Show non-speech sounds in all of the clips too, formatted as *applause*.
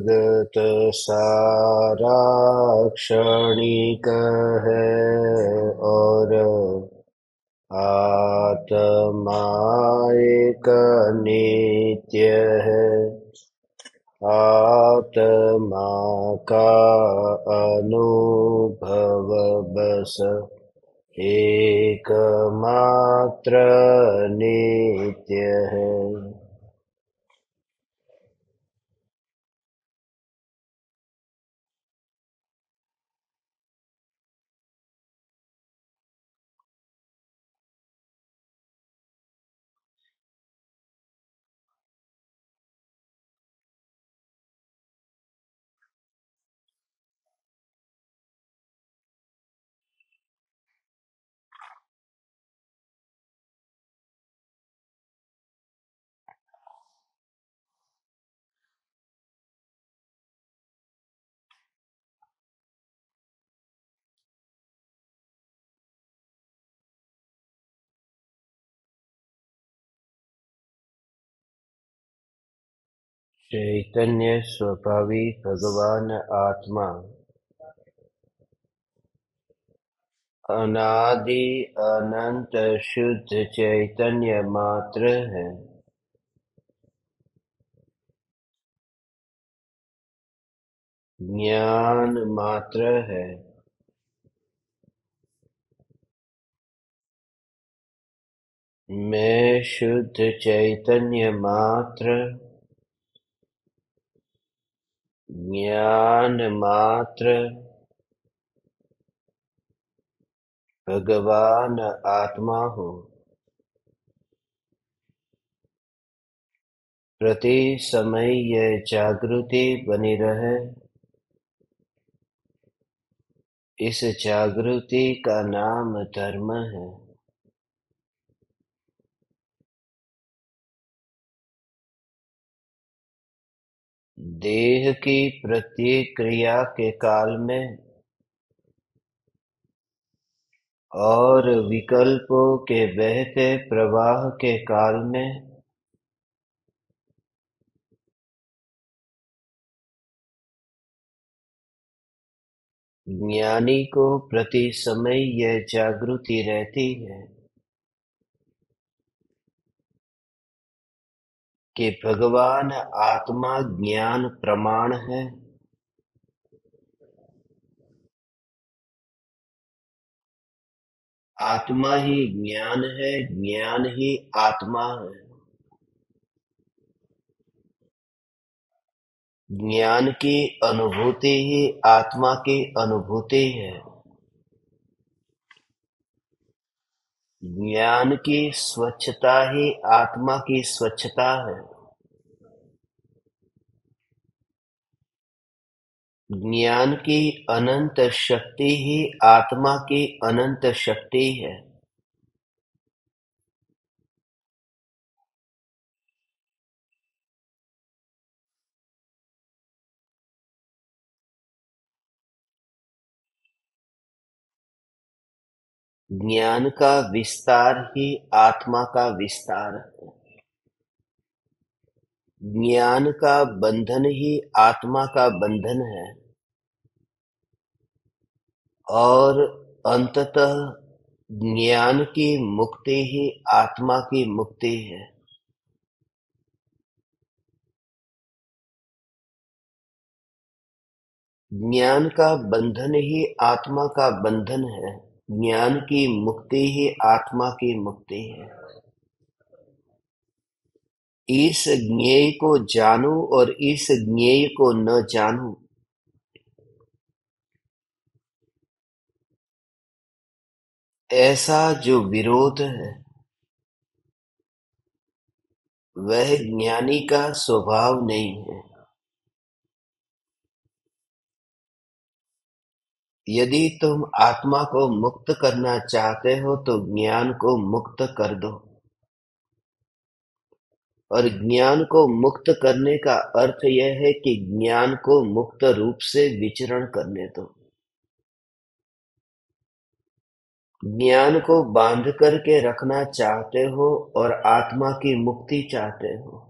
जगत सारा क्षणिक है और आत्मा एक नित्य है। आत्मा का अनुभव बस। एकमात्र नित्य है। चैतन्य स्वभावी भगवान आत्मा। अनादि अनंत शुद्ध चैतन्य मात्र है ज्ञान मात्र है मैं शुद्ध चैतन्य मात्र ज्ञान मात्र भगवान आत्मा हूँ। प्रति समय यह जागृति बनी रहे। इस जागृति का नाम धर्म है। देह की प्रत्येक क्रिया के काल में और विकल्पों के बहते प्रवाह के काल में ज्ञानी को प्रति समय यह जागृति रहती है। कि भगवान आत्मा ज्ञान प्रमाण है। आत्मा ही ज्ञान है, ज्ञान ही आत्मा है। ज्ञान की अनुभूति ही आत्मा की अनुभूति है। ज्ञान की स्वच्छता ही आत्मा की स्वच्छता है। ज्ञान की अनंत शक्ति ही आत्मा की अनंत शक्ति है। ज्ञान का विस्तार ही आत्मा का विस्तार है। ज्ञान का बंधन ही आत्मा का बंधन है। और अंततः ज्ञान की मुक्ति ही आत्मा की मुक्ति है। ज्ञान का बंधन ही आत्मा का बंधन है। ज्ञान की मुक्ति ही आत्मा की मुक्ति है। इस ज्ञेय को जानू और इस ज्ञेय को न जानू। ऐसा जो विरोध है, वह ज्ञानी का स्वभाव नहीं है। यदि तुम आत्मा को मुक्त करना चाहते हो तो ज्ञान को मुक्त कर दो। और ज्ञान को मुक्त करने का अर्थ यह है कि ज्ञान को मुक्त रूप से विचरण करने दो। ज्ञान को बाँध करके रखना चाहते हो और आत्मा की मुक्ति चाहते हो।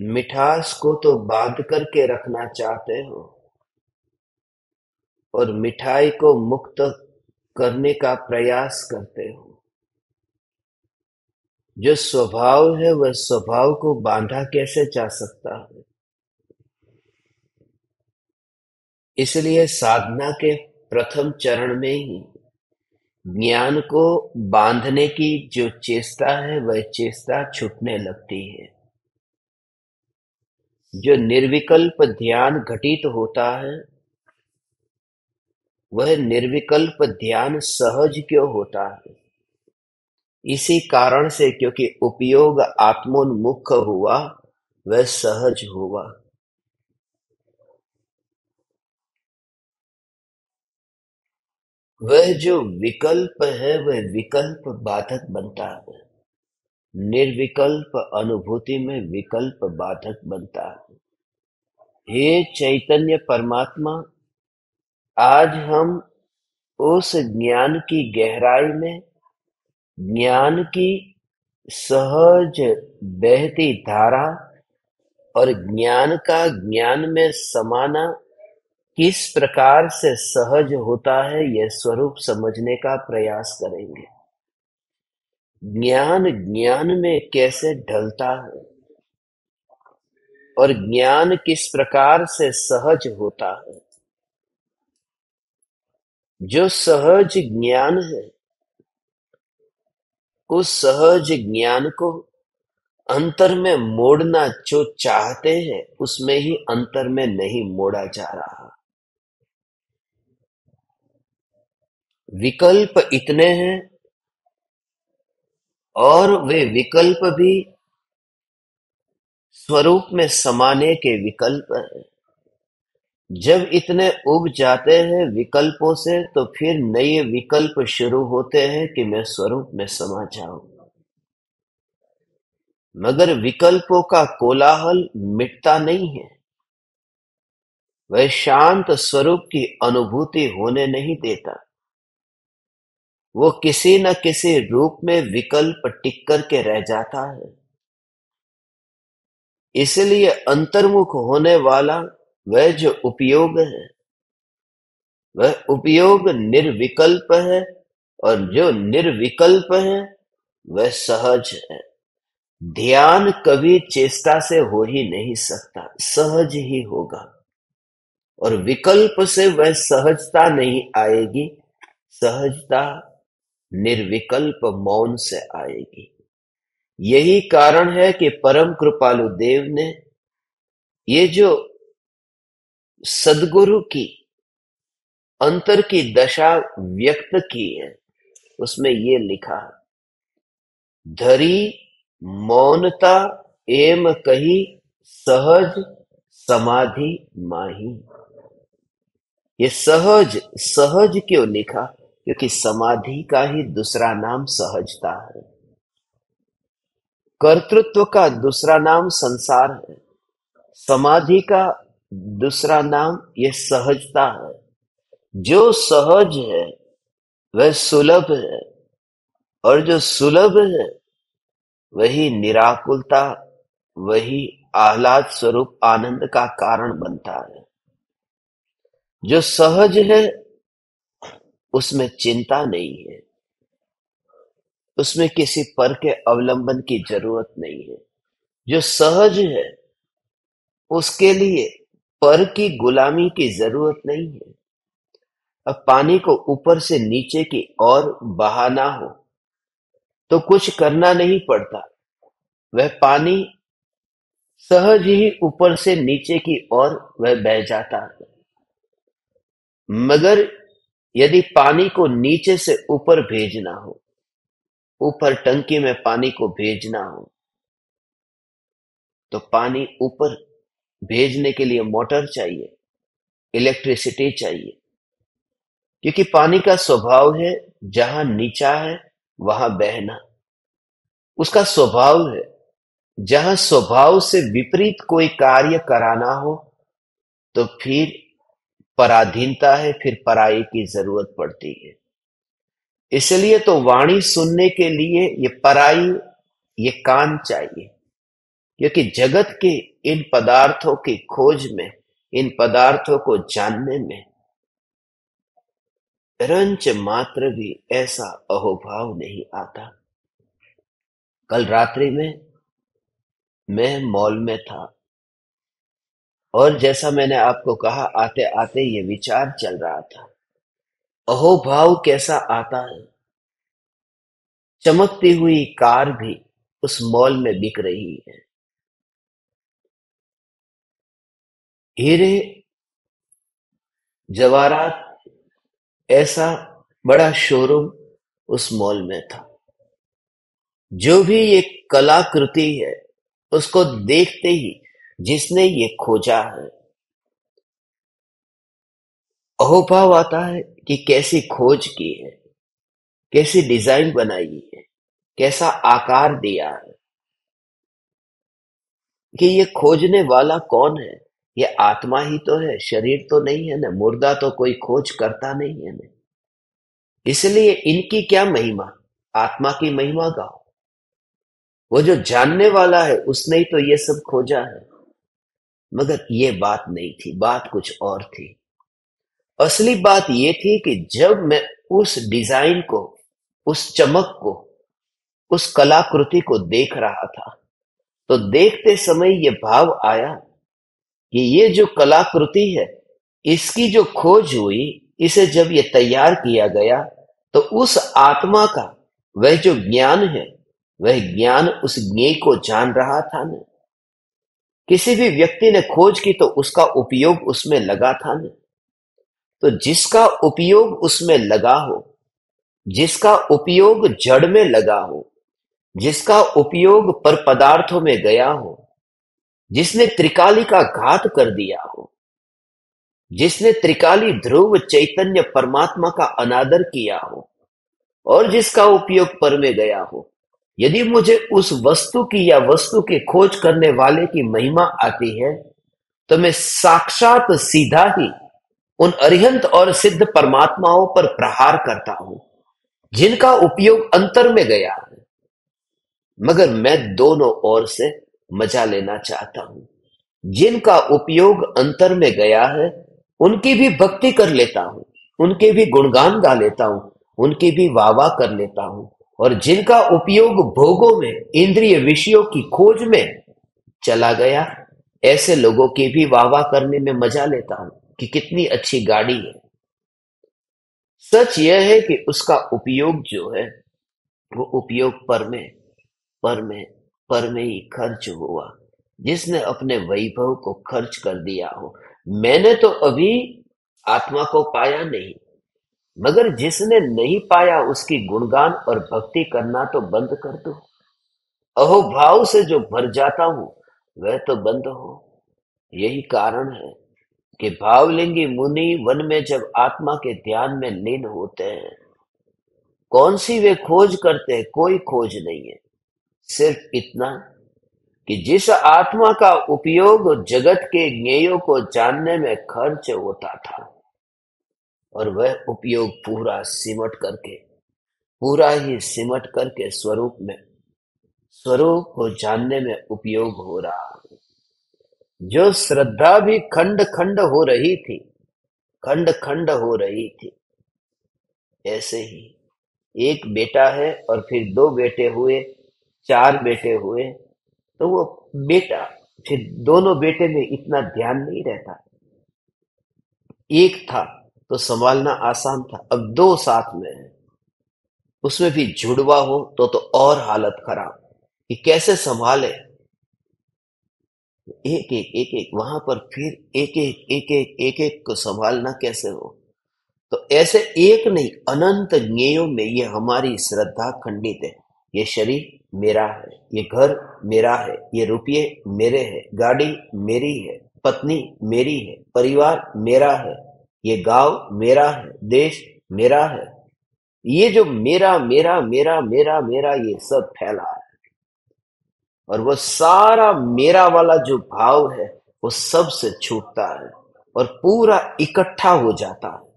मिठास को तो बाँध करके रखना चाहते हो, और मिठाई को मुक्त करने का प्रयास करते हो। जो स्वभाव है, वह स्वभाव को बांधा कैसे जा सकता है? इसलिए साधना के प्रथम चरण में ही ज्ञान को बांधने की जो चेष्टा है, वह चेष्टा छूटने लगती है। जो निर्विकल्प ध्यान घटित होता है, वह निर्विकल्प ध्यान सहज क्यों होता है? इसी कारण से क्योंकि उपयोग आत्मोन्मुख हुआ, वह सहज हुआ। वह जो विकल्प है, वह विकल्प बाधक बनता है। निर्विकल्प अनुभूति में विकल्प बाधक बनता है। हे चैतन्य परमात्मा, आज हम उस ज्ञान की गहराई में, ज्ञान की सहज बहती धारा और ज्ञान का ज्ञान में समाना किस प्रकार से सहज होता है, यह स्वरूप समझने का प्रयास करेंगे। ज्ञान ज्ञान में कैसे ढलता है? और ज्ञान किस प्रकार से सहज होता है? जो सहज ज्ञान है, उस सहज ज्ञान को अंतर में मोड़ना जो चाहते हैं, उसमें ही अंतर में नहीं मोड़ा जा रहा। विकल्प इतने हैं और वे विकल्प भी स्वरूप में समाने के विकल्प हैं। जब इतने उब जाते हैं विकल्पों से तो फिर नए विकल्प शुरू होते हैं कि मैं स्वरूप में समा जाऊँ। मगर विकल्पों का कोलाहल मिटता नहीं है। वह शांत स्वरूप की अनुभूति होने नहीं देता। वो किसी न किसी रूप में विकल्प टिक करके रह जाता है। इसलिए अंतर्मुख होने वाला वह जो उपयोग है, वह उपयोग निर्विकल्प है और जो निर्विकल्प है, वह सहज है। ध्यान कभी चेष्टा से हो ही नहीं सकता, सहज ही होगा। और विकल्प से वह सहजता नहीं आएगी, सहजता निर्विकल्प मौन से आएगी। यही कारण है कि परम कृपालु देव ने ये जो सदगुरु की अंतर की दशा व्यक्त की है, उसमें ये लिखा धरी मौनता एम कही सहज समाधि माही। ये सहज सहज क्यों लिखा? क्योंकि समाधि का ही दूसरा नाम सहजता है। कर्तृत्व का दूसरा नाम संसार है। समाधि का दूसरा नाम यह सहजता है। जो सहज है, वह सुलभ है और जो सुलभ है, वही निराकुलता, वही आह्लाद स्वरूप आनंद का कारण बनता है। जो सहज है उसमें चिंता नहीं है। उसमें किसी पर के अवलंबन की ज़रूरत नहीं है। जो सहज है, उसके लिए पर की गुलामी की ज़रूरत नहीं है। अब पानी को ऊपर से नीचे की ओर बहाना हो तो कुछ करना नहीं पड़ता। वह पानी सहज ही ऊपर से नीचे की ओर वह बह जाता है। मगर यदि पानी को नीचे से ऊपर भेजना हो, ऊपर टंकी में पानी को भेजना हो तो पानी ऊपर भेजने के लिए मोटर चाहिए, इलेक्ट्रिसिटी चाहिए। क्योंकि पानी का स्वभाव है, जहाँ नीचा है, वहाँ बहना। उसका स्वभाव है, जहाँ स्वभाव से विपरीत कोई कार्य कराना हो तो फिर पराधीनता है, फिर पराई की ज़रूरत पड़ती है। इसलिए तो वाणी सुनने के लिए ये पराई, ये कान चाहिए, क्योंकि जगत के इन पदार्थों की खोज में, इन पदार्थों को जानने में रंच मात्र भी ऐसा अहोभाव नहीं आता। कल रात्रि में मैं मॉल में था और जैसा मैंने आपको कहा आते आते ये विचार चल रहा था। अहोभाव कैसा आता है? चमकती हुई कार भी उस मॉल में बिक रही है। हीरे, जवाहरात, ऐसा बड़ा शोरूम उस मॉल में था। जो भी ये कलाकृति है, उसको देखते ही जिसने ये खोजा है। अहोभाव आता है कि कैसी खोज की है, कैसी डिज़ाइन बनाई है, कैसा आकार दिया है, कि ये खोजने वाला कौन है? ये आत्मा ही तो है, शरीर तो नहीं है, ना मुर्दा तो कोई खोज करता नहीं है, ना। इसलिए इनकी क्या महिमा? आत्मा की महिमा गाओ। वो जो जानने वाला है, उसने ही तो ये सब खोजा है। मगर ये बात नहीं थी, बात कुछ और थी। असली बात ये थी कि जब मैं उस डिज़ाइन को, उस चमक को, उस कलाकृति को देख रहा था तो देखते समय ये भाव आया कि ये जो कलाकृति है, इसकी जो खोज हुई, इसे जब ये तैयार किया गया तो उस आत्मा का वह जो ज्ञान है, वह ज्ञान उस ज्ञेय को जान रहा था न। किसी भी व्यक्ति ने खोज की तो उसका उपयोग उसमें लगा था न तो जिसका उपयोग उसमें लगा हो, जिसका उपयोग जड़ में लगा हो, जिसका उपयोग पर पदार्थों में गया हो, जिसने त्रिकाली का घात कर दिया हो, जिसने त्रिकाली ध्रुव चैतन्य परमात्मा का अनादर किया हो, और जिसका उपयोग पर में गया हो यदि मुझे उस वस्तु की या वस्तु की खोज करने वाले की महिमा आती है तो मैं साक्षात सीधा ही उन अरिहंत और सिद्ध परमात्माओं पर प्रहार करता हूँ, जिनका उपयोग अंतर में गया है। मगर मैं दोनों ओर से मज़ा लेना चाहता हूँ। जिनका उपयोग अंतर में गया है, उनकी भी भक्ति कर लेता हूँ, उनके भी गुणगान गा लेता हूँ, उनकी भी वाह कर लेता हूँ। और जिनका उपयोग भोगों में, इंद्रिय विषयों की खोज में चला गया, ऐसे लोगों की भी वाह करने में मज़ा लेता हूँ कि कितनी अच्छी गाड़ी है। सच यह है कि उसका उपयोग जो है, वो उपयोग पर में पर में पर में ही खर्च हुआ। जिसने अपने वैभव को खर्च कर दिया हो। मैंने तो अभी आत्मा को पाया नहीं। मगर जिसने नहीं पाया उसकी गुणगान और भक्ति करना तो बंद कर दो। अहोभाव से जो भर जाता हूँ, वह तो बंद हो। यही कारण है कि भावलिंगी मुनि वन में जब आत्मा के ध्यान में लीन होते हैं, कौन सी वे खोज करते हैं, कोई खोज नहीं है। सिर्फ़ इतना कि जिस आत्मा का उपयोग जगत के ज्ञेयों को जानने में खर्च होता था। और वह उपयोग पूरा सिमट करके, पूरा ही सिमट करके स्वरूप में, स्वरूप को जानने में उपयोग हो रहा जो श्रद्धा भी खंड खंड हो रही थी, खंड खंड हो रही थी, ऐसे ही एक बेटा है और फिर दो बेटे हुए, चार बेटे हुए तो वो बेटा, फिर दोनों बेटे में इतना ध्यान नहीं रहता। एक था तो संभालना आसान था। अब दो साथ में है। उसमें भी जुड़वा हो तो तो और हालत खराब। कि कैसे संभाले? एक एक एक एक, वहाँ पर फिर एक एक एक एक एक एक को संभालना कैसे हो? तो ऐसे एक नहीं, अनंत ज्ञेयों में ये हमारी श्रद्धा खंडित है। ये शरीर मेरा है, ये घर मेरा है, ये रुपये मेरे है, गाड़ी मेरी है, पत्नी मेरी है, परिवार मेरा है। ये गाँव मेरा है, देश मेरा है। ये जो मेरा मेरा मेरा मेरा मेरा ये सब फैला है। और वो सारा मेरा वाला जो भाव है, वो सबसे छूटता है और पूरा इकट्ठा हो जाता है।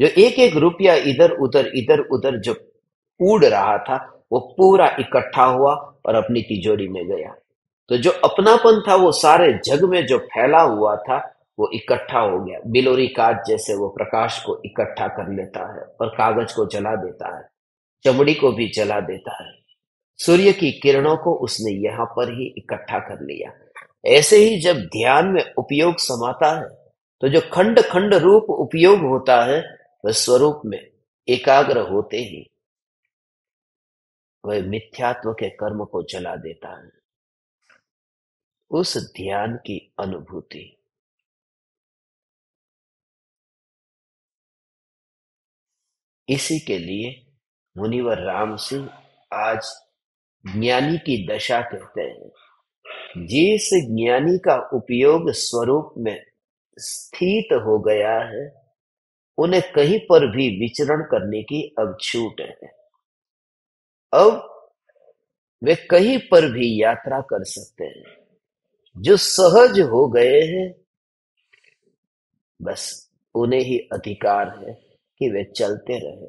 जो एक एक रुपया इधर, उधर इधर, उधर जो उड़ रहा था, वो पूरा इकट्ठा हुआ और अपनी तिजोरी में गया। तो जो अपनापन था, वो सारे जग में जो फैला हुआ था वो इकट्ठा हो गया। बिलोरी काज जैसे वो प्रकाश को इकट्ठा कर लेता है और कागज़ को जला देता है, चमड़ी को भी जला देता है। सूर्य की किरणों को उसने यहाँ पर ही इकट्ठा कर लिया। ऐसे ही जब ध्यान में उपयोग समाता है तो जो खंड खंड रूप उपयोग होता है, वह स्वरूप में एकाग्र होते ही वह मिथ्यात्व के कर्म को जला देता है। उस ध्यान की अनुभूति इसी के लिए मुनिवर राम सिंह आज ज्ञानी की दशा कहते हैं। जिस ज्ञानी का उपयोग स्वरूप में स्थित हो गया है, उन्हें कहीं पर भी विचरण करने की अब छूट है। अब वे कहीं पर भी यात्रा कर सकते हैं। जो सहज हो गए हैं, बस उन्हें ही अधिकार है। कि वे चलते रहे,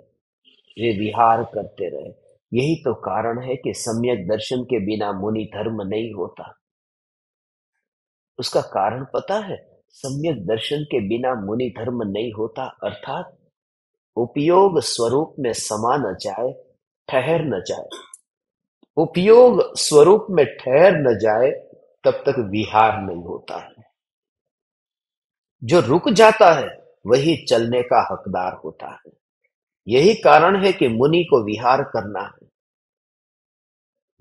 वे विहार करते रहे। यही तो कारण है कि सम्यक दर्शन के बिना मुनि धर्म नहीं होता। उसका कारण पता है? सम्यक दर्शन के बिना मुनि धर्म नहीं होता, अर्थात उपयोग स्वरूप में समा न जाए, ठहर न जाए। उपयोग स्वरूप में ठहर न जाए, तब तक विहार नहीं होता है। जो रुक जाता है वही चलने का हकदार होता है। यही कारण है कि मुनि को विहार करना है।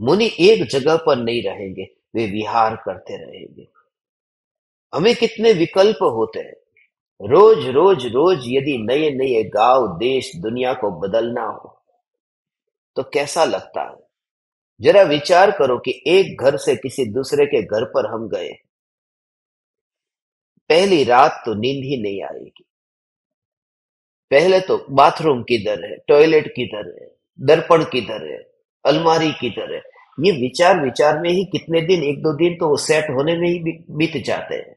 मुनि एक जगह पर नहीं रहेंगे, वे विहार करते रहेंगे। हमें कितने विकल्प होते हैं। रोज रोज रोज यदि नए नए गाँव, देश, दुनिया को बदलना हो तो कैसा लगता है? जरा विचार करो कि एक घर से किसी दूसरे के घर पर हम गए। पहली रात तो नींद ही नहीं आएगी। पहले तो बाथरूम किधर है, टॉयलेट किधर है, दर्पण किधर है, अलमारी किधर है, ये विचार विचार में ही कितने दिन, एक दो दिन तो वो सेट होने में ही बीत जाते हैं।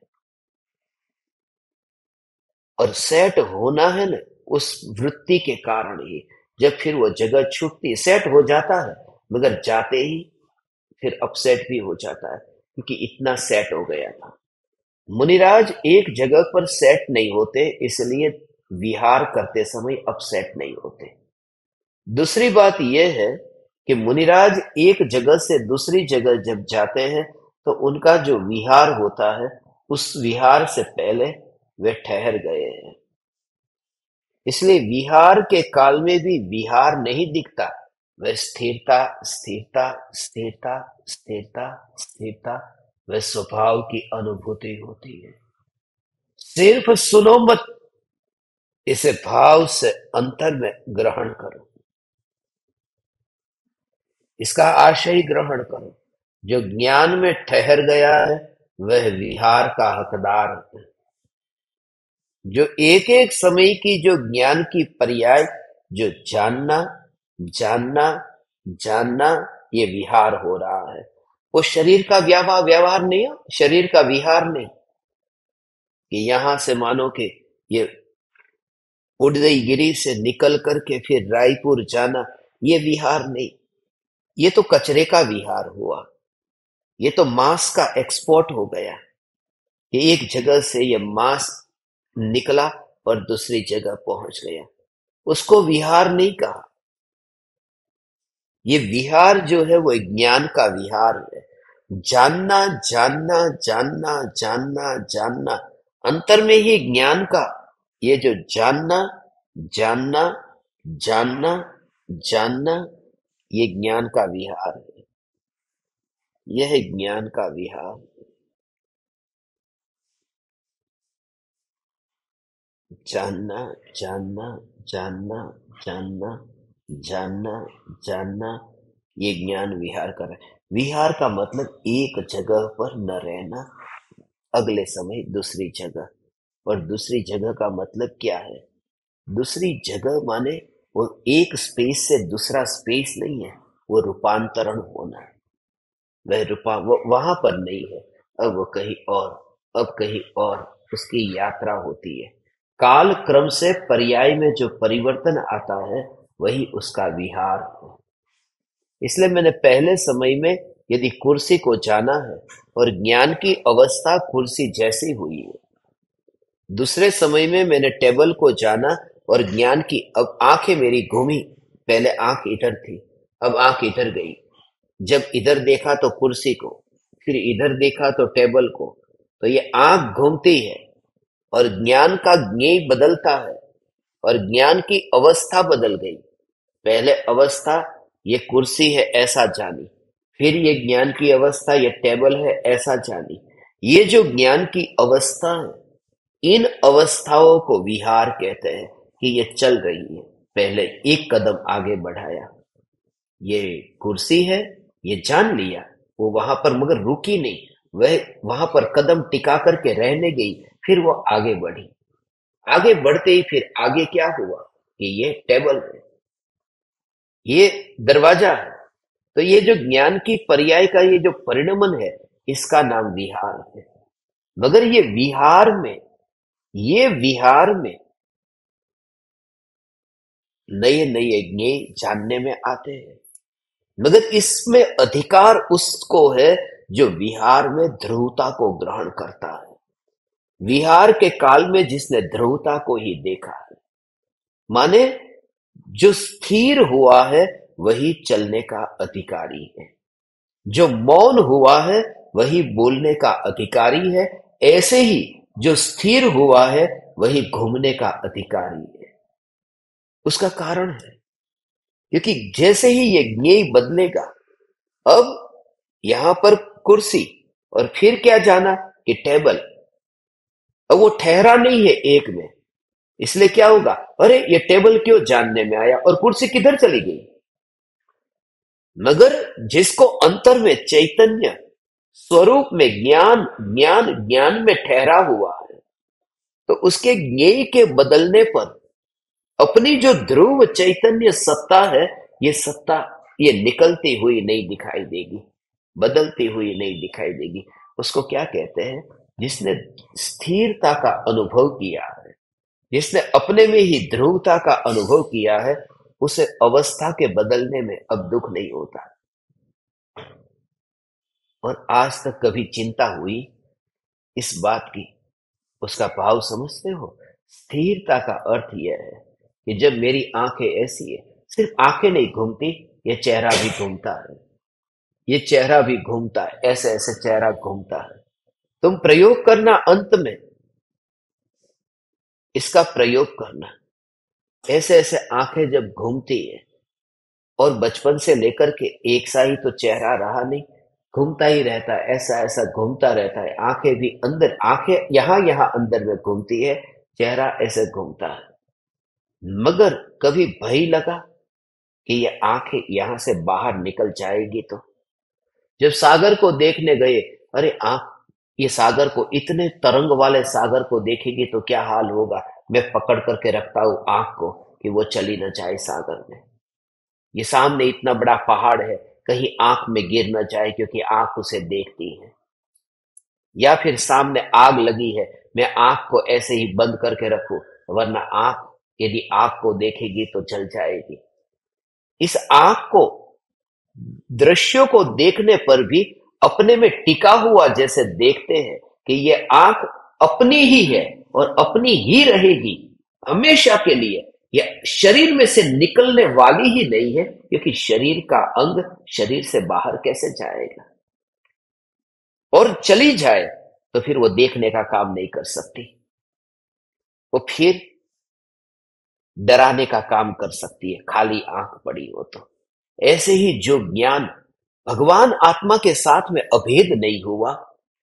और सेट होना है ना, उस वृत्ति के कारण ही, जब फिर वो जगह छूटती सेट हो जाता है, मगर जाते ही फिर अपसेट भी हो जाता है, क्योंकि इतना सेट हो गया था। मुनिराज एक जगह पर सेट नहीं होते, इसलिए विहार करते समय अपसेट नहीं होते। दूसरी बात यह है कि मुनिराज एक जगह से दूसरी जगह जब जाते हैं तो उनका जो विहार होता है, उस विहार से पहले वे ठहर गए हैं। इसलिए विहार के काल में भी विहार नहीं दिखता। वह स्थिरता स्थिरता स्थिरता स्थिरता स्थिरता वह स्वभाव की अनुभूति होती है। सिर्फ़ सुनो मत इसे भाव से अंतर में ग्रहण करो। इसका आशय ग्रहण करो। जो ज्ञान में ठहर गया है, वह विहार का हकदार है। जो एक एक समय की जो ज्ञान की पर्याय, जो जानना जानना जानना, ये विहार हो रहा है। वो शरीर का व्यवहार व्यवहार नहीं शरीर का विहार नहीं। कि यहाँ से मानो कि ये गिरी से निकल करके फिर रायपुर जाना, ये विहार नहीं। ये तो कचरे का विहार हुआ। ये तो मांस का एक्सपोर्ट हो गया। कि एक जगह से ये मांस निकला और दूसरी जगह पहुँच गया। उसको विहार नहीं कहा। ये विहार जो है वो ज्ञान का विहार है। जानना जानना जानना जानना जानना। अंतर में ही ज्ञान का ये जो जानना जानना जानना जानना, ये ज्ञान का विहार है। यह ज्ञान का विहार। जानना जानना जानना जानना जानना जानना, ये ज्ञान विहार कर रहा है। विहार का मतलब एक जगह पर न रहना, अगले समय दूसरी जगह। और दूसरी जगह का मतलब क्या है? दूसरी जगह माने वो एक स्पेस से दूसरा स्पेस नहीं है, वो रूपांतरण होना है। वह रूपा वहाँ पर नहीं है। अब वो कहीं और, अब कहीं और उसकी यात्रा होती है। काल क्रम से पर्याय में जो परिवर्तन आता है, वही उसका विहार है। इसलिए मैंने पहले समय में यदि कुर्सी को जाना है और ज्ञान की अवस्था कुर्सी जैसी हुई है दूसरे समय में मैंने टेबल को जाना और ज्ञान की, अब आँखें मेरी घूमी। पहले आँख इधर थी, अब आँख इधर गई। जब इधर देखा तो कुर्सी को, फिर इधर देखा तो टेबल को। तो ये आँख घूमती है और ज्ञान का ज्ञेय बदलता है और ज्ञान की अवस्था बदल गई। पहले अवस्था, ये कुर्सी है, ऐसा जानी। फिर ये ज्ञान की अवस्था, ये टेबल है, ऐसा जानी। ये जो ज्ञान की अवस्था है इन अवस्थाओं को विहार कहते हैं कि ये चल रही है। पहले एक कदम आगे बढ़ाया। ये कुर्सी है, ये जान लिया, वो वहाँ पर मगर रुकी नहीं। वह वहाँ पर कदम टिका करके रहने गई, फिर वो आगे बढ़ी। आगे बढ़ते ही फिर आगे क्या हुआ कि ये टेबल है। ये दरवाज़ा है। तो ये जो ज्ञान की पर्याय का ये जो परिणमन है, इसका नाम विहार है। मगर ये विहार में ये विहार में नए नए ज्ञ जानने में आते हैं। मगर इसमें अधिकार उसको है जो विहार में ध्रुवता को ग्रहण करता है। विहार के काल में जिसने ध्रुवता को ही देखा है, माने जो स्थिर हुआ है वही चलने का अधिकारी है। जो मौन हुआ है वही बोलने का अधिकारी है, ऐसे ही जो स्थिर हुआ है, वही घूमने का अधिकारी है। उसका कारण है, क्योंकि जैसे ही ये ज्ञेय बदलेगा, अब यहाँ पर कुर्सी और फिर क्या जाना कि टेबल। अब वो ठहरा नहीं है एक में, इसलिए क्या होगा? अरे, ये टेबल क्यों जानने में आया और कुर्सी किधर चली गई? मगर जिसको अंतर में चैतन्य स्वरूप में ज्ञान ज्ञान ज्ञान में ठहरा हुआ है। तो उसके ज्ञेय के बदलने पर अपनी जो ध्रुव चैतन्य सत्ता है, ये सत्ता ये निकलती हुई नहीं दिखाई देगी, बदलती हुई नहीं दिखाई देगी। उसको क्या कहते हैं? जिसने स्थिरता का अनुभव किया है, जिसने अपने में ही ध्रुवता का अनुभव किया है, उसे अवस्था के बदलने में अब दुख नहीं होता। और आज तक कभी चिंता हुई इस बात की? उसका भाव समझते हो? स्थिरता का अर्थ यह है कि जब मेरी आँखें ऐसी है, सिर्फ़ आँखें नहीं घूमती ये चेहरा भी घूमता है। ये चेहरा भी घूमता है ऐसे ऐसे चेहरा घूमता है। तुम प्रयोग करना अंत में। इसका प्रयोग करना। ऐसे ऐसे आँखें जब घूमती है, और बचपन से लेकर के एक सा ही तो चेहरा रहा नहीं घूमता ही रहता है, ऐसा ऐसा घूमता रहता है। आँखें भी अंदर, आँखें यहाँ यहाँ अंदर में घूमती है, चेहरा ऐसे घूमता है। मगर कभी भय लगा कि ये आँखें यहाँ से बाहर निकल जाएगी तो? जब सागर को देखने गए, अरे आँख ये सागर को, इतने तरंग वाले सागर को देखेगी तो क्या हाल होगा? मैं पकड़ करके रखता हूँ आँख को कि वो चली ना जाए सागर में। ये सामने इतना बड़ा पहाड़ है कहीं आँख में गिर ना जाए क्योंकि आँख उसे देखती है। या फिर सामने आग लगी है, मैं आँख को ऐसे ही बंद करके रखू, वरना आँख यदि आग को देखेगी तो जल जाएगी। इस आँख को, दृश्यों को देखने पर भी अपने में टिका हुआ जैसे देखते हैं कि ये आँख अपनी ही है और अपनी ही रहेगी, हमेशा के लिए। यह शरीर में से निकलने वाली ही नहीं है, क्योंकि शरीर का अंग शरीर से बाहर कैसे जाएगा? और चली जाए तो फिर वो देखने का काम नहीं कर सकती। वो फिर डराने का काम कर सकती है, खाली आँख पड़ी हो तो। ऐसे ही जो ज्ञान भगवान आत्मा के साथ में अभेद नहीं हुआ,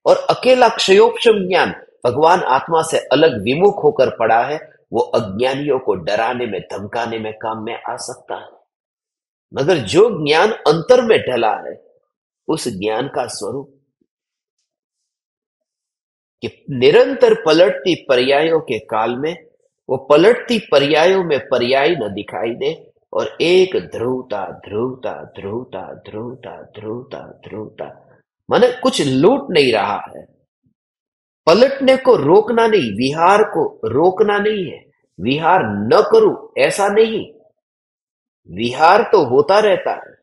और अकेला क्षयोपम ज्ञान भगवान आत्मा से अलग विमुख होकर पड़ा है वो अज्ञानियों को डराने में, धमकाने में काम में आ सकता है। मगर जो ज्ञान अंतर में ढला है, उस ज्ञान का स्वरूप कि निरंतर पलटती पर्यायों के काल में, वो पलटती पर्यायों में पर्याय न दिखाई दे और एक ध्रुवता ध्रुवता ध्रुवता ध्रुवता ध्रुवता ध्रुवता, माने कुछ लूट नहीं रहा है। पलटने को रोकना नहीं, विहार को रोकना नहीं है। विहार न करूँ, ऐसा नहीं। विहार तो होता रहता है।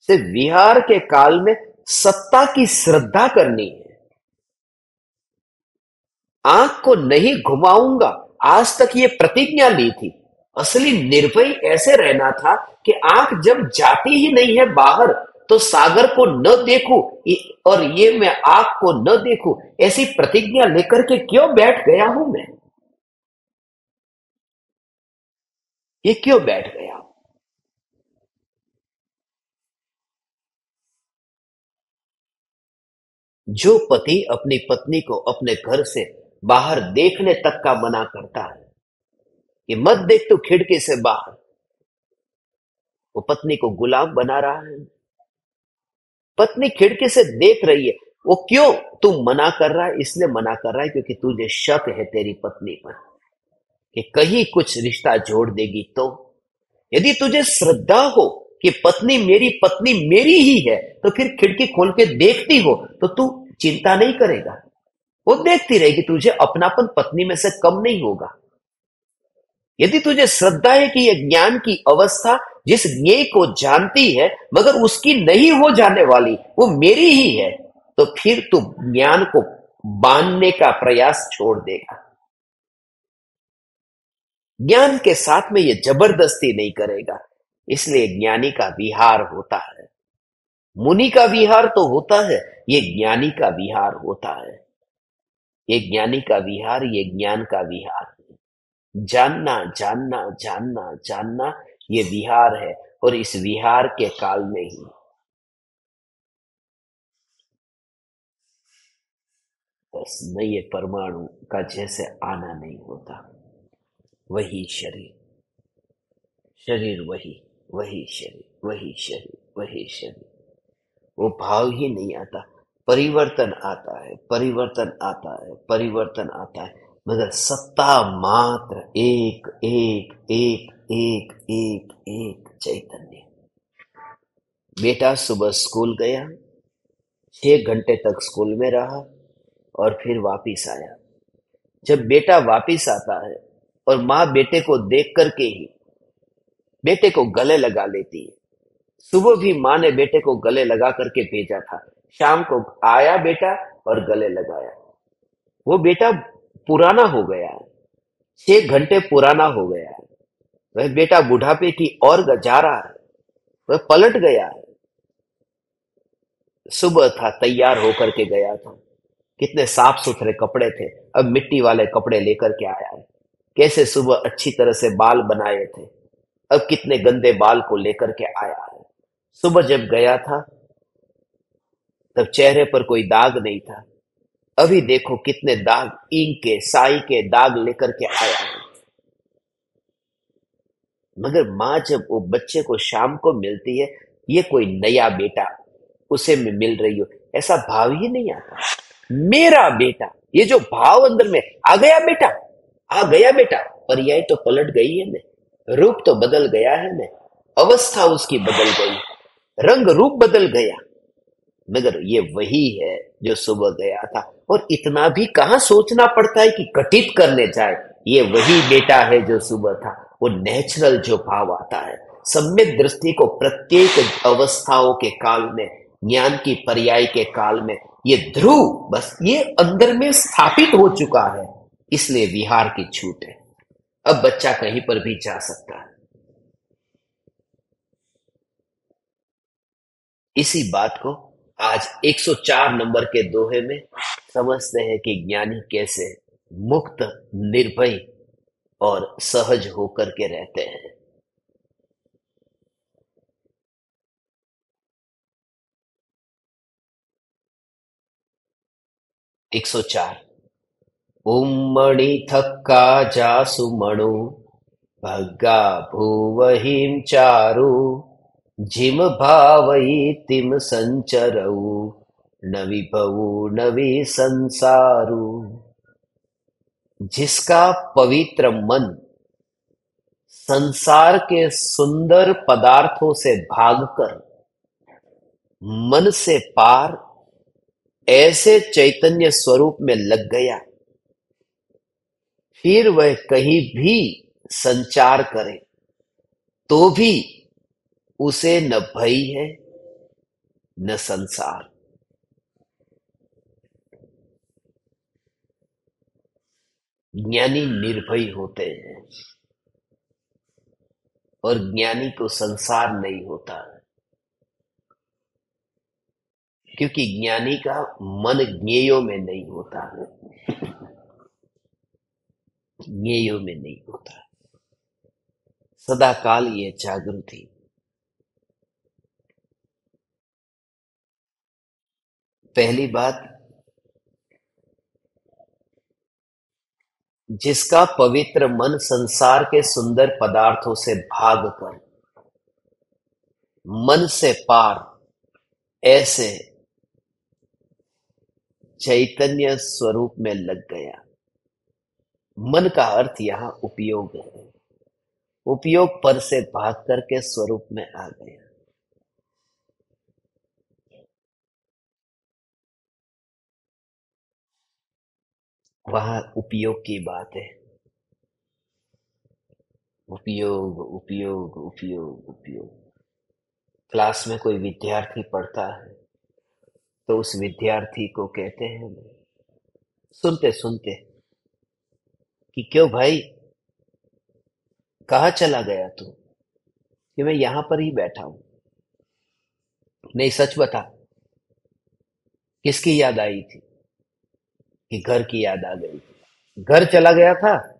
सिर्फ़ विहार के काल में सत्ता की श्रद्धा करनी है। आँख को नहीं घुमाऊँगा, आज तक ये प्रतिज्ञा ली थी। असली निर्भय ऐसे रहना था कि आँख जब जाती ही नहीं है बाहर तो सागर को न देखूँ और ये मैं आँख को न देखूँ, ऐसी प्रतिज्ञा लेकर के क्यों बैठ गया हूँ मैं? ये क्यों बैठ गया? जो पति अपनी पत्नी को अपने घर से बाहर देखने तक का मना करता है, कि मत देख तू खिड़की से बाहर, वो पत्नी को गुलाम बना रहा है। पत्नी खिड़की से देख रही है। वो क्यों? तू मना कर रहा है, इसलिए मना कर रहा है, क्योंकि तुझे शक है तेरी पत्नी पर कि कहीं कुछ रिश्ता जोड़ देगी तो। यदि तुझे श्रद्धा हो कि पत्नी मेरी पत्नी मेरी ही है तो फिर खिड़की खोल के देखती हो तो तू चिंता नहीं करेगा। वो देखती रहेगी, तुझे अपनापन पत्नी में से कम नहीं होगा। यदि तुझे श्रद्धा है कि यह ज्ञान की अवस्था जिस ज्ञेय को जानती है, मगर उसकी नहीं हो जाने वाली, वो मेरी ही है तो फिर तू ज्ञान को बांधने का प्रयास छोड़ देगा। ज्ञान के साथ में ये ज़बरदस्ती नहीं करेगा, इसलिए ज्ञानी का विहार होता है। मुनि का विहार तो होता है ये ज्ञानी का विहार होता है। ये ज्ञानी का विहार ये ज्ञान का विहार। जानना जानना जानना जानना ये विहार है और इस विहार के काल में ही। बस न ये परमाणु का जैसे आना नहीं होता। वही शरीर। शरीर वही वही शरीर वही शरीर वही शरीर। वो भाव ही नहीं आता। परिवर्तन आता है, परिवर्तन आता है, परिवर्तन आता है। मगर सत्ता मात्र एक एक एक एक एक एक चैतन्य। बेटा सुबह स्कूल गया, छह घंटे तक स्कूल में रहा और फिर वापिस आया। जब बेटा वापिस आता है और माँ बेटे को देख करके ही बेटे को गले लगा लेती है। सुबह भी माँ ने बेटे को गले लगा करके भेजा था। शाम को आया बेटा और गले लगाया। वो बेटा पुराना हो गया है। छह घंटे पुराना हो गया है। वह बेटा बुढ़ापे की और जा रहा है। वह पलट गया है। सुबह था, तैयार होकर के गया था। कितने साफ़ सुथरे कपड़े थे। अब मिट्टी वाले कपड़े लेकर के आया है। कैसे सुबह अच्छी तरह से बाल बनाए थे। अब कितने गंदे बाल को लेकर के आया है। सुबह जब गया था, तब चेहरे पर कोई दाग नहीं था। अभी देखो कितने दाग इंक के, साई के दाग लेकर के आया है। मगर माँ जब वो बच्चे को शाम को मिलती है, ये कोई नया बेटा उसे मैं मिल रही हूँ, ऐसा भाव ही नहीं आता। मेरा बेटा, ये जो भाव अंदर में, आ गया बेटा, आ गया बेटा पर यह तो पलट गई है मैं, रूप तो बदल गया है मैं, अवस्था उसकी बदल गई, रंग रूप बदल गया। मगर ये वही है जो सुबह गया था। और इतना भी कहा सोचना पड़ता है कि कटित करने जाए? ये वही बेटा है जो सुबह था। वो नेचुरल जो भाव आता है। सम्यक दृष्टि को प्रत्येक अवस्थाओं के काल में, ज्ञान की पर्याय के काल में, ये ध्रुव बस ये अंदर में स्थापित हो चुका है। इसलिए विहार की छूट है। अब बच्चा कहीं पर भी जा सकता है। इसी बात को आज 104 नंबर के दोहे में समझते हैं कि ज्ञानी कैसे मुक्त, निर्भय और सहज होकर के रहते हैं। एक सौ चार। उम्मणि थक्का जासु मणु, भग्गा भूवहिं चारु। जिम भावयितिम संचरऊ, न विभऊ नवी संसारू। जिसका पवित्र मन संसार के सुंदर पदार्थों से भागकर मन से पार ऐसे चैतन्य स्वरूप में लग गया, फिर वह कहीं भी संचार करे तो भी उसे न भई है, न संसार। ज्ञानी निर्भय होते हैं और ज्ञानी को संसार नहीं होता क्योंकि ज्ञानी का मन ज्ञेयो में नहीं होता है। ज्ञेयो में नहीं होता। सदा काल ये जागृति। पहली बात, जिसका पवित्र मन संसार के सुंदर पदार्थों से भाग कर, मन से पार, ऐसे चैतन्य स्वरूप में लग गया। मन का अर्थ यहाँ उपयोग है। उपयोग पर से भाग करके स्वरूप में आ गया। वहाँ उपयोग की बात है। उपयोग उपयोग उपयोग उपयोग। क्लास में कोई विद्यार्थी पढ़ता है तो उस विद्यार्थी को कहते हैं, सुनते सुनते, कि क्यों भाई? कहा चला गया तू? कि मैं यहाँ पर ही बैठा हूँ। नहीं, सच बता, किसकी याद आई थी? कि घर की याद आ गई घर चला गया था,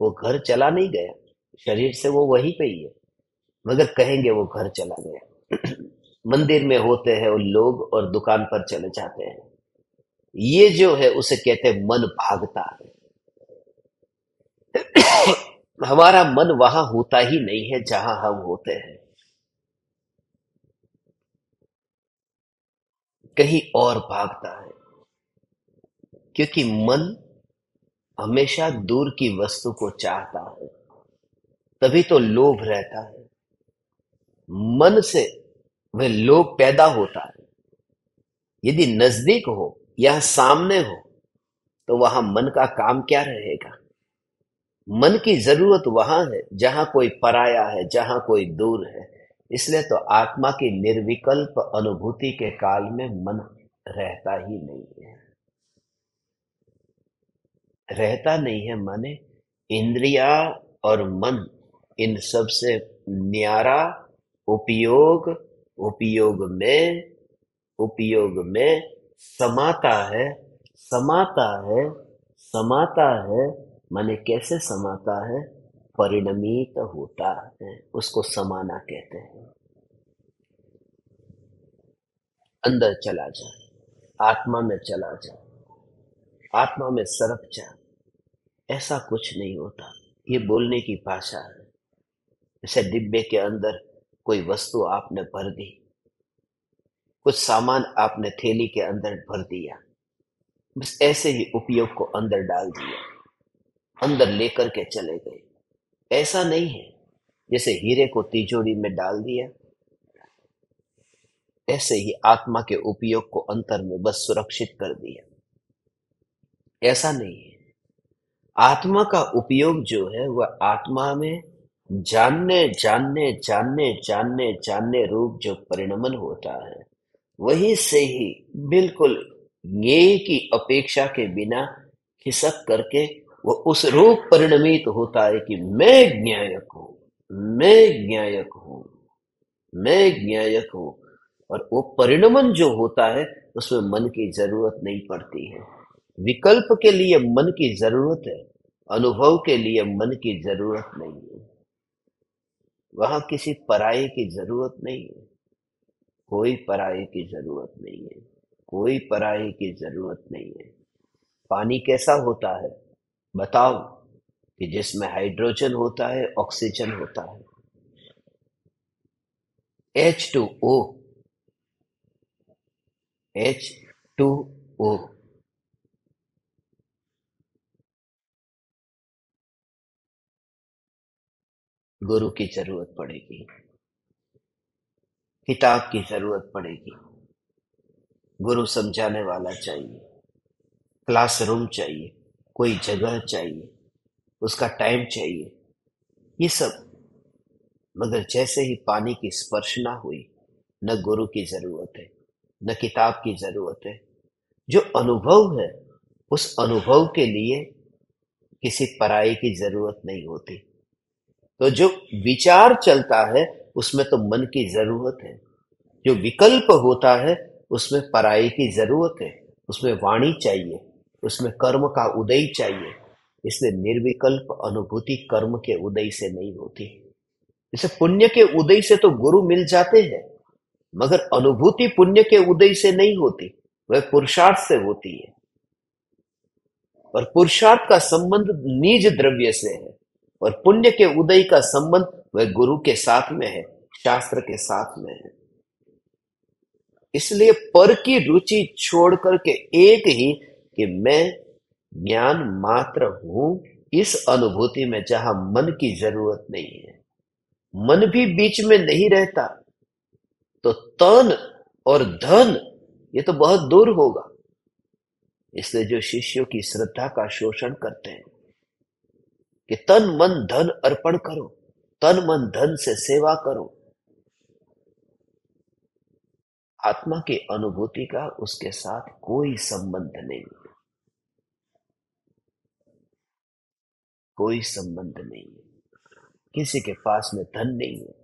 वो घर चला नहीं गया। शरीर से वो वहीं पे ही है। मगर कहेंगे वो घर चला गया। *clears throat* मंदिर में होते हैं वो लोग और दुकान पर चले जाते हैं। ये जो है, उसे कहते हैं मन भागता है। *clears throat* हमारा मन वहाँ होता ही नहीं है जहाँ हम होते हैं। कहीं और भागता है। क्योंकि मन हमेशा दूर की वस्तु को चाहता है। तभी तो लोभ रहता है। मन से वह लोभ पैदा होता है। यदि नज़दीक हो या सामने हो तो वहाँ मन का काम क्या रहेगा? मन की ज़रूरत वहाँ है, जहाँ कोई पराया है, जहाँ कोई दूर है। इसलिए तो आत्मा की निर्विकल्प अनुभूति के काल में मन रहता ही नहीं है। रहता नहीं है माने इंद्रिया और मन, इन सबसे न्यारा, उपयोग उपयोग में उपयोग में समाता है समाता है समाता है, माने कैसे समाता है? परिणमित होता है, उसको समाना कहते हैं। अंदर चला जाए, आत्मा में चला जाए। आत्मा में सरक जा ऐसा कुछ नहीं होता। ये बोलने की भाषा है। जैसे डिब्बे के अंदर कोई वस्तु आपने भर दी। कुछ सामान आपने थैली के अंदर भर दिया। बस ऐसे ही उपयोग को अंदर डाल दिया। अंदर लेकर के चले गए। ऐसा नहीं है। जैसे हीरे को तिजोरी में डाल दिया। ऐसे ही आत्मा के उपयोग को अंतर में बस सुरक्षित कर दिया। ऐसा नहीं है। आत्मा का उपयोग जो है वह आत्मा में जानने जानने जानने जानने जानने रूप जो परिणमन होता है, वही से ही बिल्कुल ज्ञेय की अपेक्षा के बिना खिसक करके वो उस रूप परिणमित होता है कि मैं ज्ञायक हूँ, मैं ज्ञायक हूँ, मैं ज्ञायक हूँ। और वो परिणमन जो होता है, उसमें मन की ज़रूरत नहीं पड़ती है। विकल्प के लिए मन की ज़रूरत है, अनुभव के लिए मन की ज़रूरत नहीं है। वहाँ किसी पराये की ज़रूरत नहीं है। कोई पराये की ज़रूरत नहीं है। कोई पराये की ज़रूरत नहीं है। पानी कैसा होता है? बताओ कि जिसमें हाइड्रोजन होता है, ऑक्सीजन होता है। H two O H two O गुरु की ज़रूरत पड़ेगी। किताब की ज़रूरत पड़ेगी। गुरु समझाने वाला चाहिए। क्लासरूम चाहिए। कोई जगह चाहिए। उसका टाइम चाहिए। ये सब। मगर जैसे ही पानी की स्पर्श ना हुई, न गुरु की ज़रूरत है, न किताब की ज़रूरत है। जो अनुभव है, उस अनुभव के लिए किसी पराई की ज़रूरत नहीं होती। तो जो विचार चलता है, उसमें तो मन की ज़रूरत है। जो विकल्प होता है, उसमें पराई की ज़रूरत है। उसमें वाणी चाहिए, उसमें कर्म का उदय चाहिए। इसलिए निर्विकल्प अनुभूति कर्म के उदय से नहीं होती। इसे पुण्य के उदय से तो गुरु मिल जाते हैं, मगर अनुभूति पुण्य के उदय से नहीं होती, वह पुरुषार्थ से होती है। और पुरुषार्थ का संबंध निज द्रव्य से है। और पुण्य के उदय का संबंध वह गुरु के साथ में है, शास्त्र के साथ में है। इसलिए पर की रुचि छोड़ करके एक ही कि मैं ज्ञान मात्र हूँ, इस अनुभूति में जहाँ मन की ज़रूरत नहीं है। मन भी बीच में नहीं रहता तो तन और धन, ये तो बहुत दूर होगा। इसलिए जो शिष्यों की श्रद्धा का शोषण करते हैं कि तन मन धन अर्पण करो, तन मन धन से सेवा करो। आत्मा की अनुभूति का उसके साथ कोई संबंध नहीं। है कोई संबंध नहीं। है किसी के पास में धन नहीं है,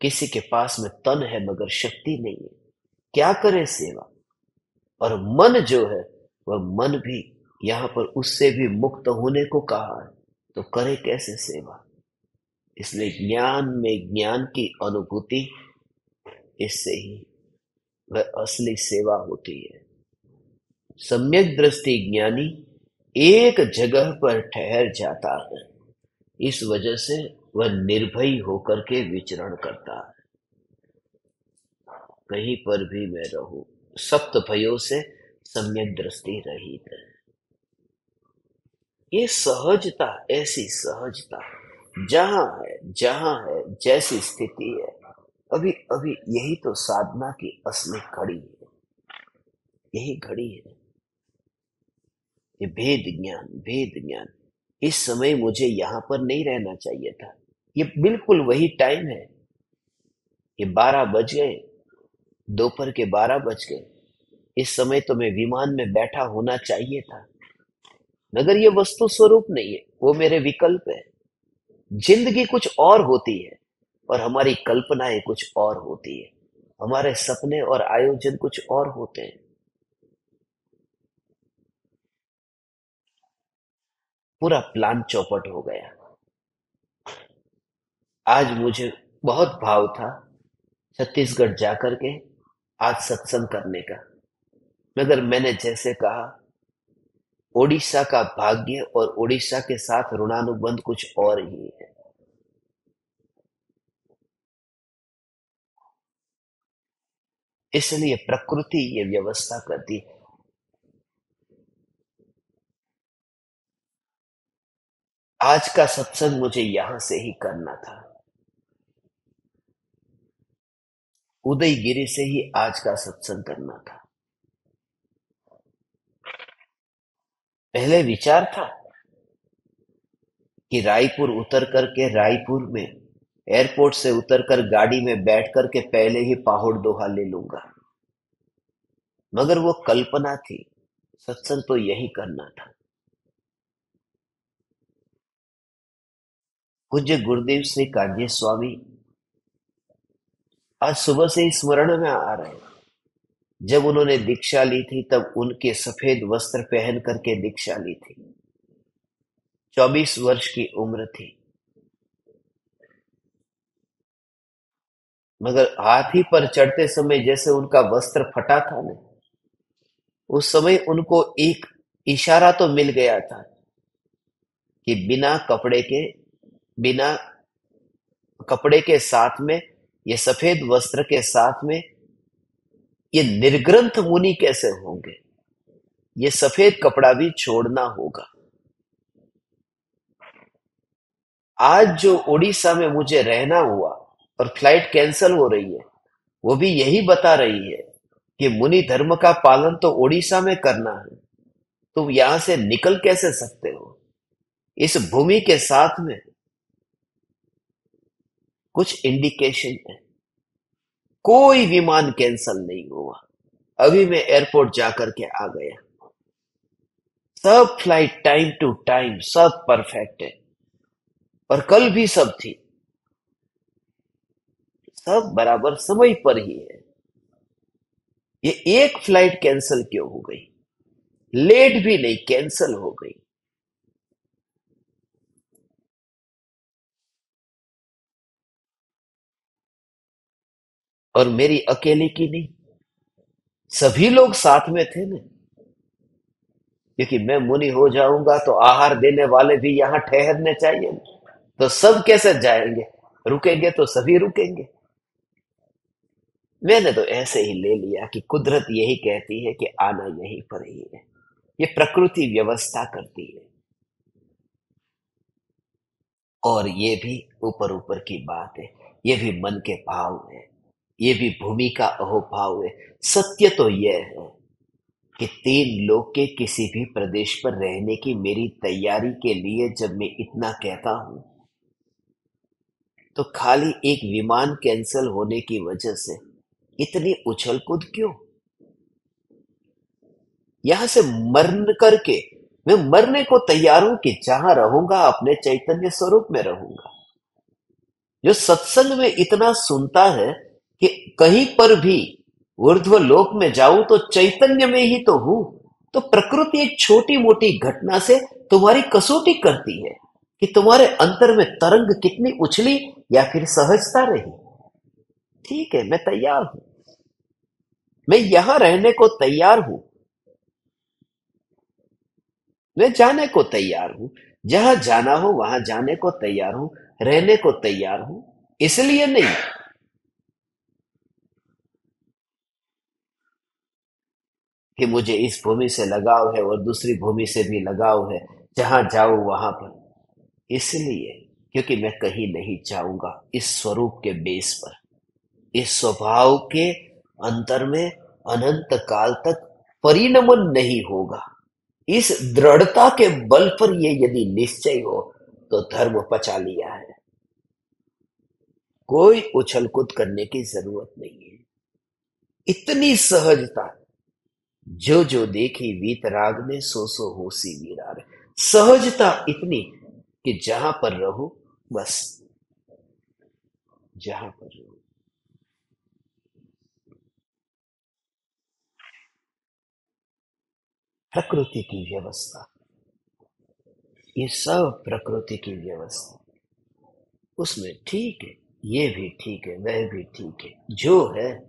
किसी के पास में तन है मगर शक्ति नहीं है। क्या करे सेवा? और मन जो है, वह मन भी यहाँ पर उससे भी मुक्त होने को कहा है। तो करे कैसे सेवा? इसलिए ज्ञान में ज्ञान की अनुभूति इससे ही, वह असली सेवा होती है। सम्यक दृष्टि ज्ञानी एक जगह पर ठहर जाता है। इस वजह से वह निर्भय होकर के विचरण करता है। कहीं पर भी मैं रहूँ, सप्त भयों से सम्यक दृष्टि रहित है। ये सहजता, ऐसी सहजता, जहाँ है जहाँ है, जैसी स्थिति है। अभी अभी यही तो साधना की असली घड़ी है। यही घड़ी है। ये भेद ज्ञान भेद ज्ञान। इस समय मुझे यहाँ पर नहीं रहना चाहिए था। ये बिल्कुल वही टाइम है। ये बारह बज गए। दोपहर के बारह बज गए। इस समय तो मैं विमान में बैठा होना चाहिए था। मगर ये वस्तु स्वरूप नहीं है, वो मेरे विकल्प है। ज़िंदगी कुछ और होती है, और हमारी कल्पनाएँ कुछ और होती है। हमारे सपने और आयोजन कुछ और होते हैं। पूरा प्लान चौपट हो गया। आज मुझे बहुत भाव था छत्तीसगढ़ जाकर के आज सत्संग करने का। मगर मैंने जैसे कहा ओडिशा का भाग्य और ओडिशा के साथ ऋणानुबंध कुछ और ही है। इसलिए प्रकृति ये व्यवस्था करती है। आज का सत्संग मुझे यहाँ से ही करना था। उदयगिरी से ही आज का सत्संग करना था। पहले विचार था कि रायपुर उतर करके रायपुर में, एयरपोर्ट से उतरकर गाड़ी में बैठ करके पहले ही पाहुड़ दोहा ले लूँगा। मगर वो कल्पना थी, सत्संग तो यही करना था। पूज्य गुरुदेव श्री कांजे स्वामी आज सुबह से ही स्मरण में आ रहे हैं। जब उन्होंने दीक्षा ली थी, तब उनके सफ़ेद वस्त्र पहन करके दीक्षा ली थी। चौबीस वर्ष की उम्र थी। मगर हाथी पर चढ़ते समय जैसे उनका वस्त्र फटा था ना, उस समय उनको एक इशारा तो मिल गया था कि बिना कपड़े के, बिना कपड़े के साथ में, ये सफ़ेद वस्त्र के साथ में ये निर्ग्रंथ मुनि कैसे होंगे? ये सफ़ेद कपड़ा भी छोड़ना होगा। आज जो ओडिशा में मुझे रहना हुआ और फ़्लाइट कैंसिल हो रही है, वो भी यही बता रही है कि मुनि धर्म का पालन तो ओडिशा में करना है। तुम यहाँ से निकल कैसे सकते हो? इस भूमि के साथ में कुछ इंडिकेशन है। कोई विमान कैंसल नहीं हुआ। अभी मैं एयरपोर्ट जाकर के आ गया। सब फ़्लाइट टाइम टू टाइम सब परफेक्ट है। और कल भी सब थी। सब बराबर समय पर ही है। ये एक फ़्लाइट कैंसिल क्यों हो गई? लेट भी नहीं, कैंसिल हो गई। और मेरी अकेले की नहीं। सभी लोग साथ में थे ना। क्योंकि मैं मुनि हो जाऊँगा तो आहार देने वाले भी यहाँ ठहरने चाहिए। तो सब कैसे जाएँगे? रुकेंगे तो सभी रुकेंगे। मैंने तो ऐसे ही ले लिया कि कुदरत यही कहती है कि आना यहीं पर ही है। ये प्रकृति व्यवस्था करती है। और ये भी ऊपर ऊपर की बात है। ये भी मन के भाव है। ये भी भूमि का अहोभाव है। सत्य तो यह है कि तीन लोग के किसी भी प्रदेश पर रहने की मेरी तैयारी के लिए जब मैं इतना कहता हूँ तो खाली एक विमान कैंसिल होने की वजह से इतनी उछल कूद क्यों? यहाँ से मरन करके, मैं मरने को तैयार हूँ कि जहाँ रहूँगा, अपने चैतन्य स्वरूप में रहूँगा। जो सत्संग में इतना सुनता है कि कहीं पर भी ऊर्ध्व लोक में जाऊँ तो चैतन्य में ही तो हूँ। तो प्रकृति एक छोटी मोटी घटना से तुम्हारी कसौटी करती है कि तुम्हारे अंतर में तरंग कितनी उछली या फिर सहजता रही। ठीक है, मैं तैयार हूँ। मैं यहाँ रहने को तैयार हूँ। मैं जाने को तैयार हूँ। जहाँ जाना हो, वहाँ जाने को तैयार हूँ। रहने को तैयार हूँ। इसलिए नहीं कि मुझे इस भूमि से लगाव है और दूसरी भूमि से भी लगाव है, जहाँ जाऊँ वहाँ पर। इसलिए, क्योंकि मैं कहीं नहीं जाऊँगा इस स्वरूप के बेस पर। इस स्वभाव के अंतर में अनंत काल तक परिणमन नहीं होगा। इस दृढ़ता के बल पर यह यदि निश्चय हो तो धर्म पचा लिया है। कोई उछल कूद करने की ज़रूरत नहीं है। इतनी सहजता जो जो देखी वीतराग ने सो सो होसी वीरार सहजता इतनी कि जहाँ पर रहो, बस जहाँ पर रहो। प्रकृति की व्यवस्था। ये सब प्रकृति की व्यवस्था। उसमें ठीक है, ये भी ठीक है, वह भी ठीक है, जो है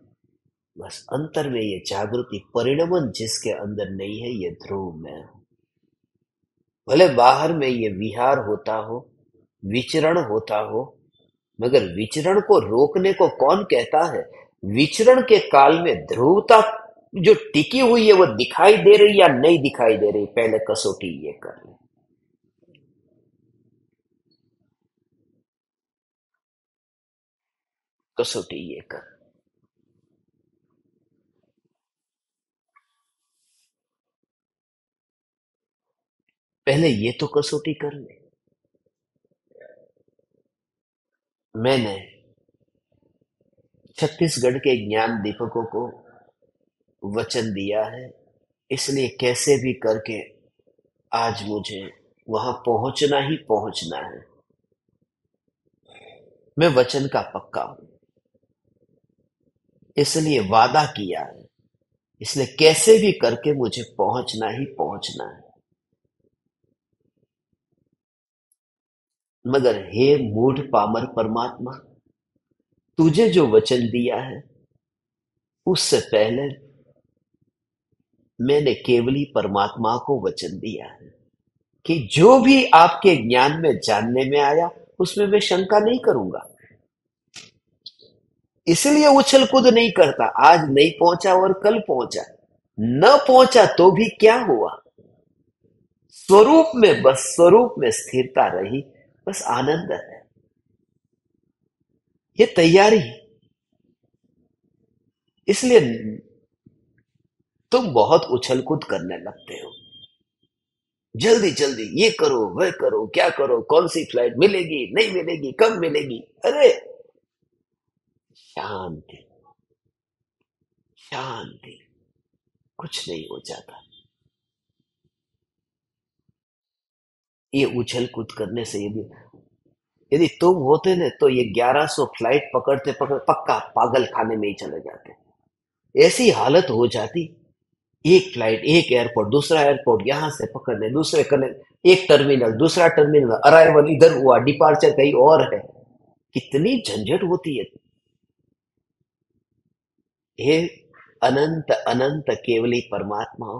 बस अंतर में ये जागृति परिणमन जिसके अंदर नहीं है, ये ध्रुव में भले बाहर में ये विहार होता हो, विचरण होता हो, मगर विचरण को रोकने को कौन कहता है? विचरण के काल में ध्रुवता जो टिकी हुई है, वो दिखाई दे रही या नहीं दिखाई दे रही? पहले कसौटी ये कर ले। कसौटी ये कर पहले ये तो कसौटी कर ले। मैंने छत्तीसगढ़ के ज्ञान दीपकों को वचन दिया है, इसलिए कैसे भी करके आज मुझे वहाँ पहुँचना ही पहुँचना है। मैं वचन का पक्का हूँ। इसलिए वादा किया है, इसलिए कैसे भी करके मुझे पहुँचना ही पहुँचना है। मगर हे मूढ़ पामर परमात्मा, तुझे जो वचन दिया है, उससे पहले मैंने केवली परमात्मा को वचन दिया है कि जो भी आपके ज्ञान में जानने में आया, उसमें मैं शंका नहीं करूँगा। इसलिए उछल कूद नहीं करता, आज नहीं पहुँचा और कल पहुँचा। न पहुँचा तो भी क्या हुआ? स्वरूप में बस, स्वरूप में स्थिरता रही बस आनंद है। ये तैयारी। इसलिए तुम बहुत उछल कूद करने लगते हो। जल्दी जल्दी, ये करो वह करो, क्या करो, कौन सी फ़्लाइट मिलेगी, नहीं मिलेगी, कब मिलेगी? अरे! शांति। शांति। कुछ नहीं हो जाता। ये उछल कूद करने से यदि यदि तुम होते ना तो ये 1100 फ़्लाइट पकड़ते पकड़ पक्का पागल खाने में ही चले जाते। ऐसी हालत हो जाती, एक फ़्लाइट, एक एयरपोर्ट, दूसरा एयरपोर्ट यहाँ से पकड़ने, दूसरे करने, एक टर्मिनल, दूसरा टर्मिनल, अराइवल, इधर हुआ, डिपार्चर कहीं और है। कितनी झंझट होती है। हे अनंत अनंत केवली परमात्मा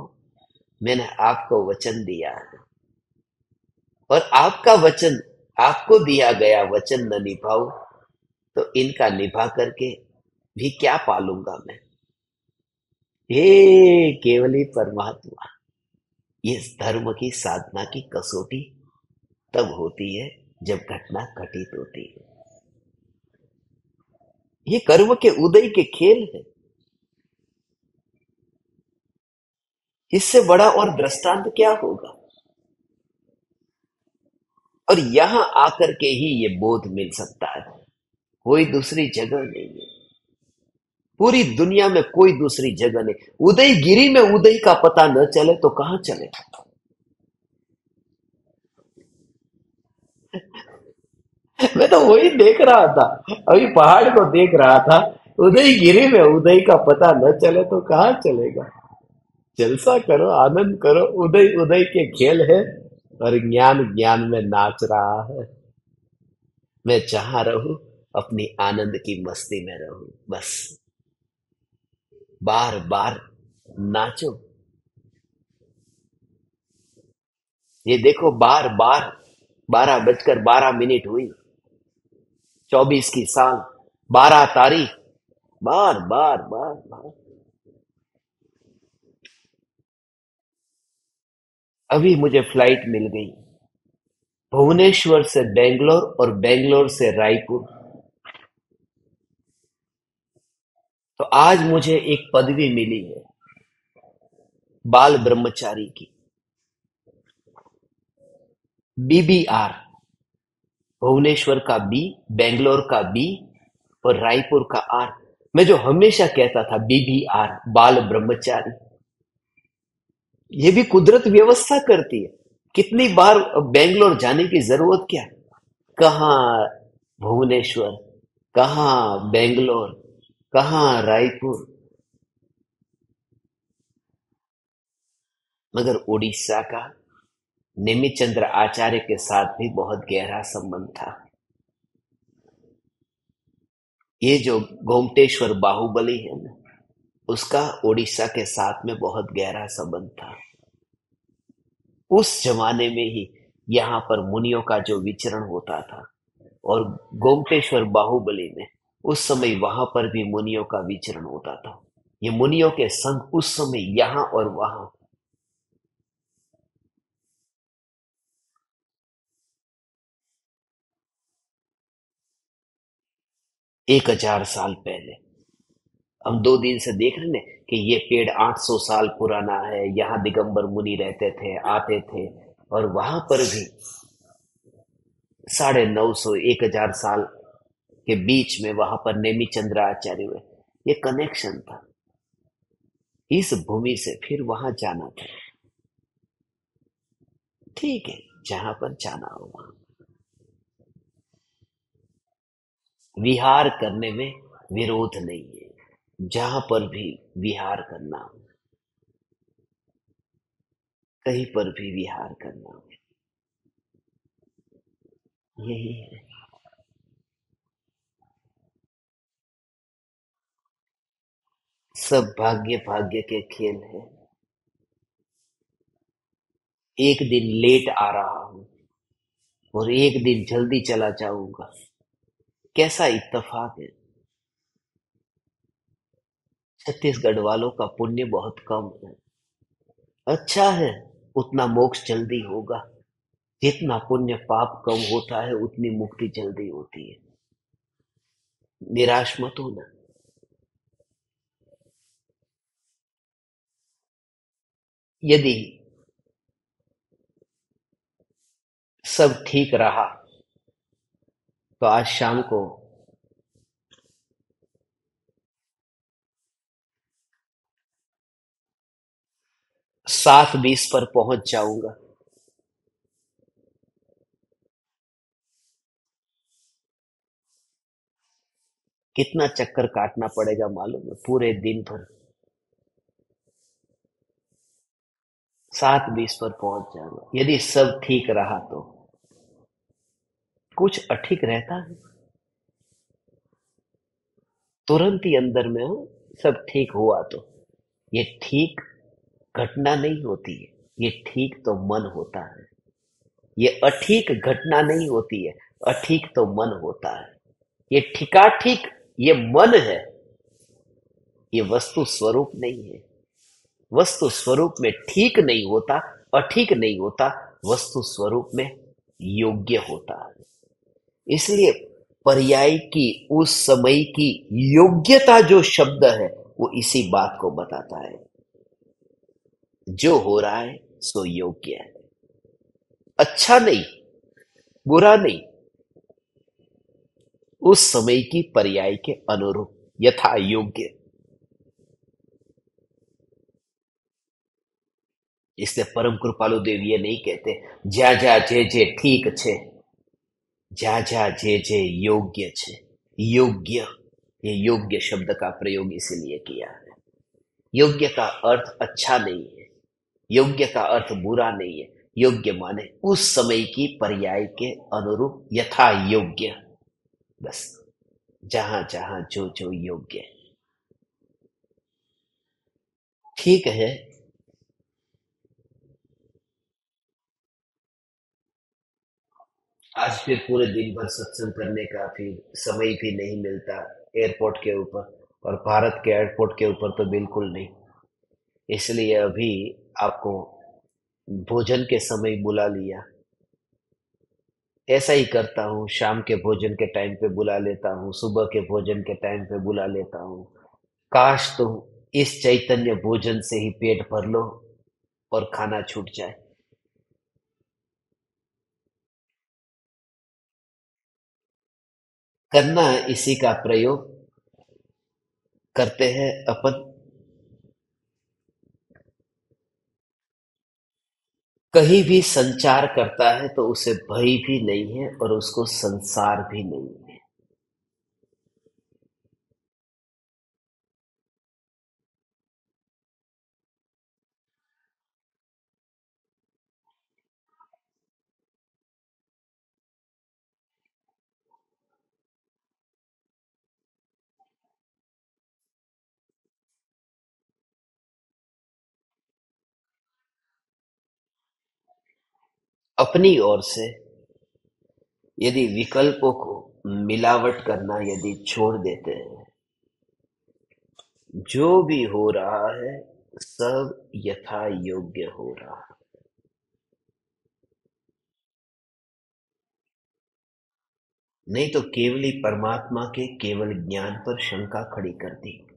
मैंने आपको वचन दिया है। और आपका वचन, आपको दिया गया वचन न निभाऊ तो इनका निभा करके भी क्या पालूँगा मैं? हे केवल ही परमात्मा इस धर्म की साधना की कसौटी तब होती है जब घटना घटित होती है। ये कर्म के उदय के खेल है। इससे बड़ा और दृष्टांत क्या होगा? और यहाँ आकर के ही ये बोध मिल सकता है। कोई दूसरी जगह नहीं है। पूरी दुनिया में कोई दूसरी जगह नहीं। उदयगिरी में उदय का पता न चले तो कहाँ चले? मैं तो वही देख रहा था, अभी पहाड़ को देख रहा था। उदयगिरी में उदय का पता न चले तो कहाँ चलेगा? जलसा करो, आनंद करो, उदय उदय के खेल है। और ज्ञान ज्ञान में नाच रहा है। मैं जहाँ रहूँ, अपनी आनंद की मस्ती में रहू, बस। बार बार नाचो। ये देखो बार बार बारह बजकर बारह मिनट हुई। चौबीस की साल, बारह तारीख। बार बार बार बार। अभी मुझे फ़्लाइट मिल गई। भुवनेश्वर से बेंगलोर और बेंगलोर से रायपुर। तो आज मुझे एक पदवी मिली है, बाल ब्रह्मचारी की। बीबीआर भुवनेश्वर का बी बेंगलोर का बी और रायपुर का आर मैं जो हमेशा कहता था बीबीआर बाल ब्रह्मचारी। ये भी कुदरत व्यवस्था करती है। कितनी बार बेंगलोर जाने की ज़रूरत क्या कहा भुवनेश्वर, कहा बेंगलोर, कहा रायपुर? मगर उड़ीसा का निमिचंद्र आचार्य के साथ भी बहुत गहरा संबंध था। ये जो गोमटेश्वर बाहुबली है ना उसका ओडिशा के साथ में बहुत गहरा संबंध था। उस जमाने में ही यहाँ पर मुनियों का जो विचरण होता था और गोमटेश्वर बाहुबली में उस समय वहाँ पर भी मुनियों का विचरण होता था। ये मुनियों के संग उस समय यहाँ और वहाँ। एक हज़ार साल पहले हम दो दिन से देख रहे हैं कि ये पेड़ 800 साल पुराना है, यहाँ दिगंबर मुनि रहते थे, आते थे, और वहाँ पर भी साढ़े नौ सौ, एक हज़ार साल के बीच में वहाँ पर नेमी चंद्राचार्य हुए। ये कनेक्शन था। इस भूमि से फिर वहाँ जाना था। ठीक है, जहाँ पर जाना हो वहाँ विहार करने में विरोध नहीं है। जहाँ पर भी विहार करना हो, कहीं पर भी विहार करना हो, यही है। सब भाग्य भाग्य के खेल है। एक दिन लेट आ रहा हूँ और एक दिन जल्दी चला जाऊँगा। कैसा इत्तेफाक है। छत्तीसगढ़ वालों का पुण्य बहुत कम है। अच्छा है, उतना मोक्ष जल्दी होगा। जितना पुण्य पाप कम होता है, उतनी मुक्ति जल्दी होती है। निराश मत होना। यदि सब ठीक रहा तो आज शाम को सात बीस पर पहुँच जाऊँगा। कितना चक्कर काटना पड़ेगा मालूम है? पूरे दिन भर। सात बीस पर पहुँच जाऊँगा। यदि सब ठीक रहा तो। कुछ अठीक रहता है? तुरंत ही अंदर में हो, सब ठीक हुआ तो। ये ठीक घटना नहीं होती है। ये ठीक तो मन होता है। ये अठीक घटना नहीं होती है, अठीक तो मन होता है। ये ठिका ठीक, ये मन है, ये वस्तु स्वरूप नहीं है। वस्तु स्वरूप में ठीक नहीं होता, अठीक नहीं होता, वस्तु स्वरूप में योग्य होता है। इसलिए पर्याय की, उस समय की योग्यता जो शब्द है, वो इसी बात को बताता है। जो हो रहा है, सो योग्य है। अच्छा नहीं, बुरा नहीं। उस समय की पर्याय के अनुरूप यथा योग्य। इससे परम कृपालु देव ये नहीं कहते ज्या ज्या जे जे, ठीक छे। ज्या ज्या जे जे, योग्य छे। योग्य, ये योग्य शब्द का प्रयोग इसीलिए किया है। योग्य का अर्थ अच्छा नहीं है। योग्य का अर्थ बुरा नहीं है। योग्य माने उस समय की पर्याय के अनुरूप यथा योग्य। बस, जहाँ जहाँ जो जो योग्य ठीक है। आज फिर पूरे दिन भर सत्संग करने का फिर समय भी नहीं मिलता एयरपोर्ट के ऊपर, और भारत के एयरपोर्ट के ऊपर तो बिल्कुल नहीं। इसलिए अभी आपको भोजन के समय बुला लिया। ऐसा ही करता हूँ, शाम के भोजन के टाइम पे बुला लेता हूँ, सुबह के भोजन के टाइम पे बुला लेता हूँ। काश तुम इस चैतन्य भोजन से ही पेट भर लो और खाना छूट जाए। करना इसी का प्रयोग करते हैं अपन। कहीं भी संचार करता है तो उसे भय भी नहीं है और उसको संसार भी नहीं है। अपनी ओर से यदि विकल्पों को मिलावट करना यदि छोड़ देते हैं, जो भी हो रहा है, सब यथा योग्य हो रहा है। नहीं तो केवली परमात्मा के केवल ज्ञान पर शंका खड़ी कर दी।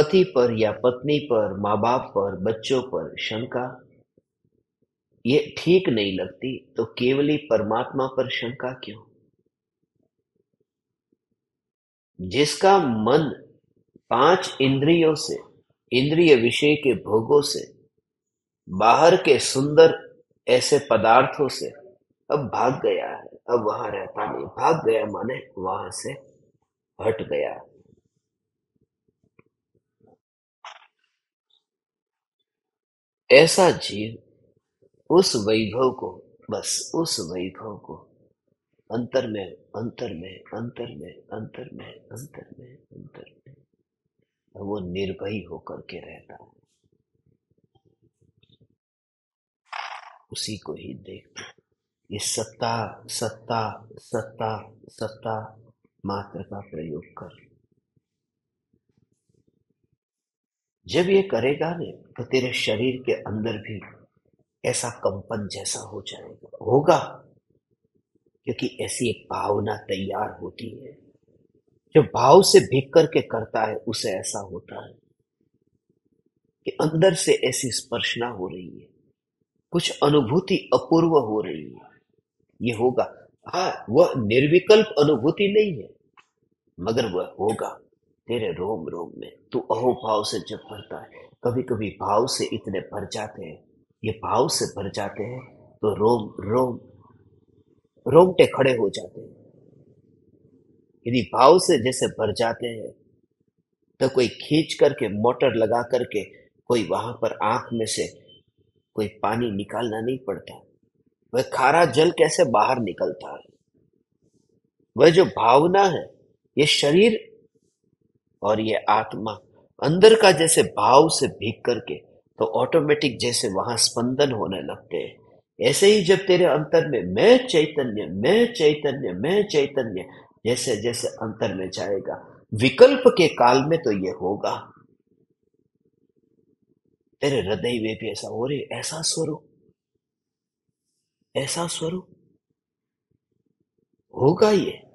पति पर या पत्नी पर माँ बाप पर, बच्चों पर शंका? ये ठीक नहीं लगती तो केवली परमात्मा पर शंका क्यों? जिसका मन पाँच इंद्रियों से, इंद्रिय विषय के भोगों से, बाहर के सुंदर ऐसे पदार्थों से, अब भाग गया है, अब वहाँ रहता नहीं, भाग गया माने वहाँ से हट गया ऐसा जीव उस वैभव को, बस उस वैभव को अंतर में अंतर में अंतर में अंतर में अंतर में अंतर में वो निर्भय होकर के रहता है। उसी को ही देखते ये सत्ता सत्ता सत्ता सत्ता मात्र का प्रयोग कर जब ये करेगा ने तो तेरे शरीर के अंदर भी ऐसा कंपन जैसा हो जाएगा। होगा। क्योंकि ऐसी एक भावना तैयार होती है। जो भाव से भीग करके करता है, उसे ऐसा होता है कि अंदर से ऐसी स्पर्शना हो रही है। कुछ अनुभूति अपूर्व हो रही है। ये होगा। हाँ वह निर्विकल्प अनुभूति नहीं है, मगर वह होगा। तेरे रोम रोम में तू अहो भाव से जब भरता है कभी कभी भाव से इतने भर जाते हैं। ये भाव से भर जाते हैं तो रोम रोम रोमटे खड़े हो जाते हैं। यदि भाव से जैसे भर जाते हैं तो कोई खींच करके, मोटर लगा करके, कोई वहाँ पर आँख में से कोई पानी निकालना नहीं पड़ता। वह खारा जल कैसे बाहर निकलता है? वह जो भावना है, ये शरीर और ये आत्मा अंदर का जैसे भाव से भीग करके तो ऑटोमेटिक जैसे वहाँ स्पंदन होने लगते हैं। ऐसे ही जब तेरे अंतर में मैं चैतन्य मैं चैतन्य मैं चैतन्य, जैसे जैसे अंतर में जाएगा। विकल्प के काल में तो ये होगा। तेरे हृदय में भी ऐसा हो रही ऐसा स्वरूप ऐसा स्वरूप। होगा ये।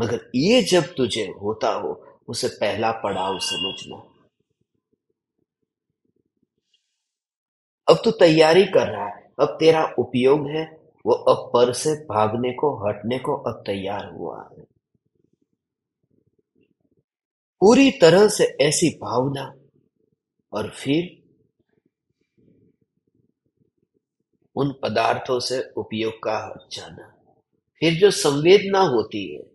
मगर ये जब तुझे होता हो, उसे पहला पड़ाव समझना। अब तू तैयारी कर रहा है। अब तेरा उपयोग है। वो अब पर से भागने को, हटने को अब तैयार हुआ है। पूरी तरह से ऐसी भावना, और फिर उन पदार्थों से उपयोग का हट जाना। फिर जो संवेदना होती है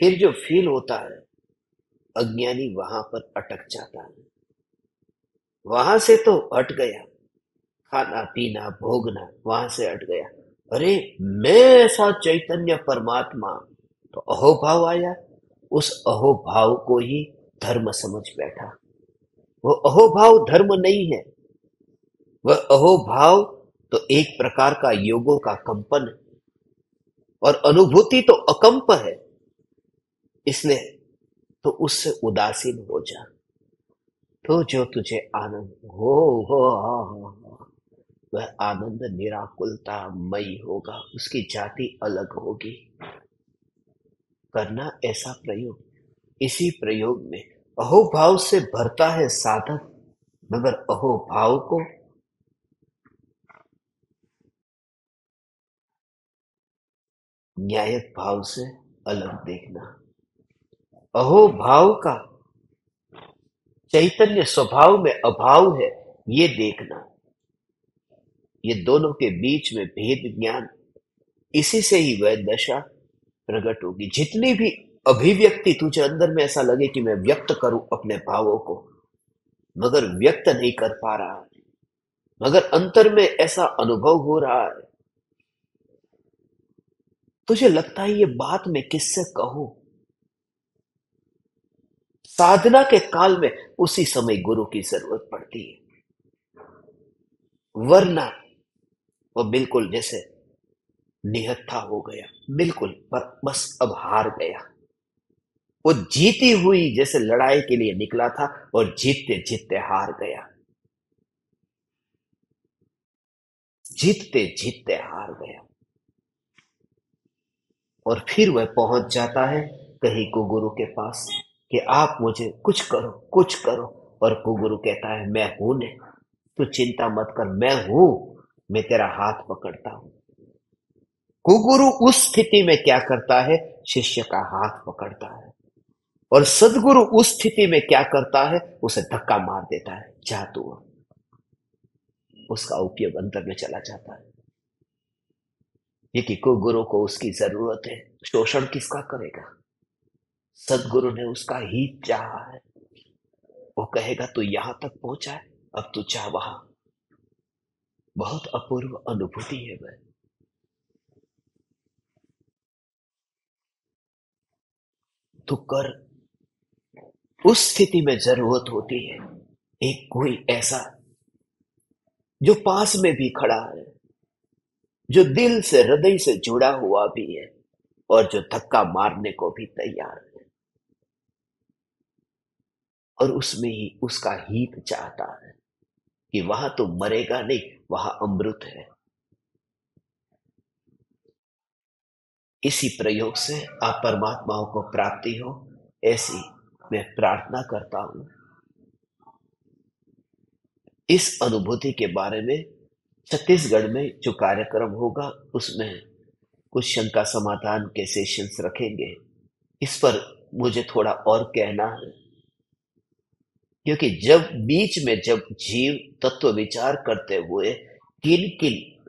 फिर जो फील होता है, अज्ञानी वहाँ पर अटक जाता है। वहाँ से तो हट गया। खाना, पीना, भोगना, वहाँ से हट गया। अरे, मैं ऐसा चैतन्य परमात्मा तो अहोभाव आया। उस अहोभाव को ही धर्म समझ बैठा। वो अहोभाव धर्म नहीं है। वह अहोभाव तो एक प्रकार का योगों का कंपन है। और अनुभूति तो अकंप है। इसलिए तो उससे उदासीन हो जा। तो जो तुझे आनंद हो हो वह आनंद निराकुलता मई होगा, उसकी जाति अलग होगी। करना ऐसा प्रयोग, इसी प्रयोग में अहोभाव से भरता है साधक, मगर अहोभाव को न्यायक भाव से अलग देखना। अहोभाव का चैतन्य स्वभाव में अभाव है, ये देखना। ये दोनों के बीच में भेद ज्ञान, इसी से ही वह दशा प्रकट होगी। जितनी भी अभिव्यक्ति तुझे अंदर में ऐसा लगे कि मैं व्यक्त करूँ अपने भावों को, मगर व्यक्त नहीं कर पा रहा है, मगर अंतर में ऐसा अनुभव हो रहा है, तुझे लगता है ये बात मैं किससे कहूँ? साधना के काल में उसी समय गुरु की ज़रूरत पड़ती है। वरना वो बिल्कुल जैसे निहत्था हो गया, बिल्कुल पर बस अब हार गया। वो जीती हुई जैसे लड़ाई के लिए निकला था और जीतते जीतते हार गया। जीतते जीतते हार गया। और फिर वह पहुँच जाता है कहीं को गुरु के पास। कि आप मुझे कुछ करो कुछ करो। और कुगुरु कहता है, मैं हूँ ने तू चिंता मत कर, मैं हूँ। मैं तेरा हाथ पकड़ता हूँ। कुगुरु उस स्थिति में क्या करता है? शिष्य का हाथ पकड़ता है। और सदगुरु उस स्थिति में क्या करता है? उसे धक्का मार देता है। जा तू उसका उपयोग अंतर में चला जाता है। ये कि कुगुरु को उसकी ज़रूरत है। शोषण किसका करेगा? सदगुरु ने उसका ही चाहा है वो कहेगा, तू यहाँ तक पहुँचा है, अब तू चाह वहाँ। बहुत अपूर्व अनुभूति है वह। तो कर, उस स्थिति में ज़रूरत होती है, एक कोई ऐसा, जो पास में भी खड़ा है, जो दिल से, हृदय से जुड़ा हुआ भी है, और जो धक्का मारने को भी तैयार है। और उसमें ही उसका हित चाहता है कि वहाँ तो मरेगा नहीं, वहाँ अमृत है। इसी प्रयोग से आप परमात्माओं को प्राप्ति हो, ऐसी मैं प्रार्थना करता हूँ। इस अनुभूति के बारे में छत्तीसगढ़ में जो कार्यक्रम होगा, उसमें कुछ शंका समाधान के सेशंस रखेंगे। इस पर मुझे थोड़ा और कहना है। क्योंकि जब बीच में जब जीव तत्व विचार करते हुए किन किन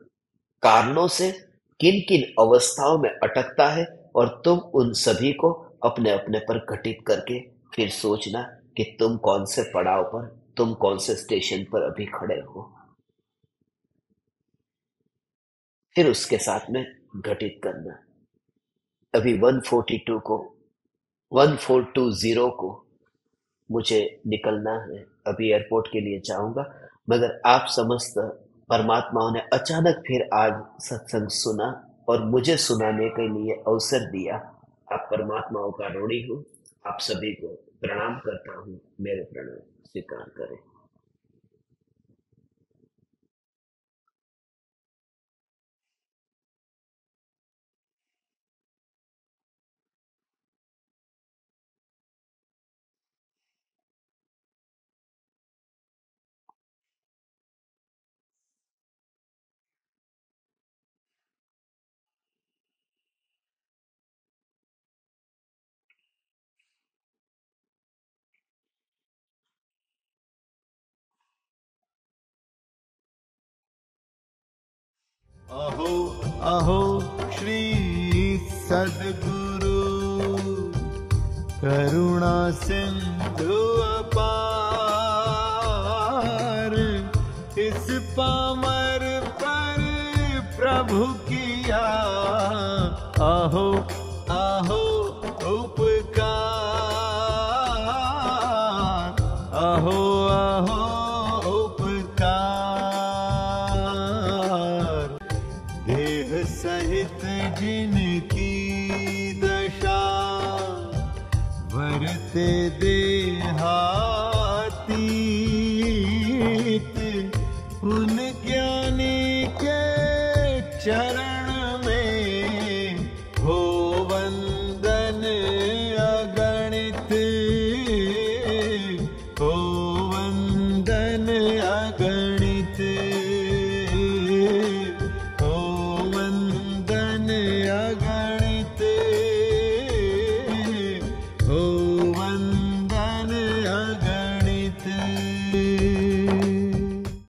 कारणों से किन किन अवस्थाओं में अटकता है और तुम उन सभी को अपने अपने पर घटित करके फिर सोचना कि तुम कौन से पड़ाव पर, तुम कौन से स्टेशन पर अभी खड़े हो। फिर उसके साथ में घटित करना। अभी 142 को 1420 को मुझे निकलना है। अभी एयरपोर्ट के लिए जाऊँगा। मगर आप समस्त परमात्माओं ने अचानक फिर आज सत्संग सुना और मुझे सुनाने के लिए अवसर दिया। आप परमात्माओं का रोड़ी हो। आप सभी को प्रणाम करता हूँ। मेरे प्रणाम स्वीकार करें। अहो अहो श्री सदगुरु करुणा सिंधु अपार इस पामर पर प्रभु किया। अहो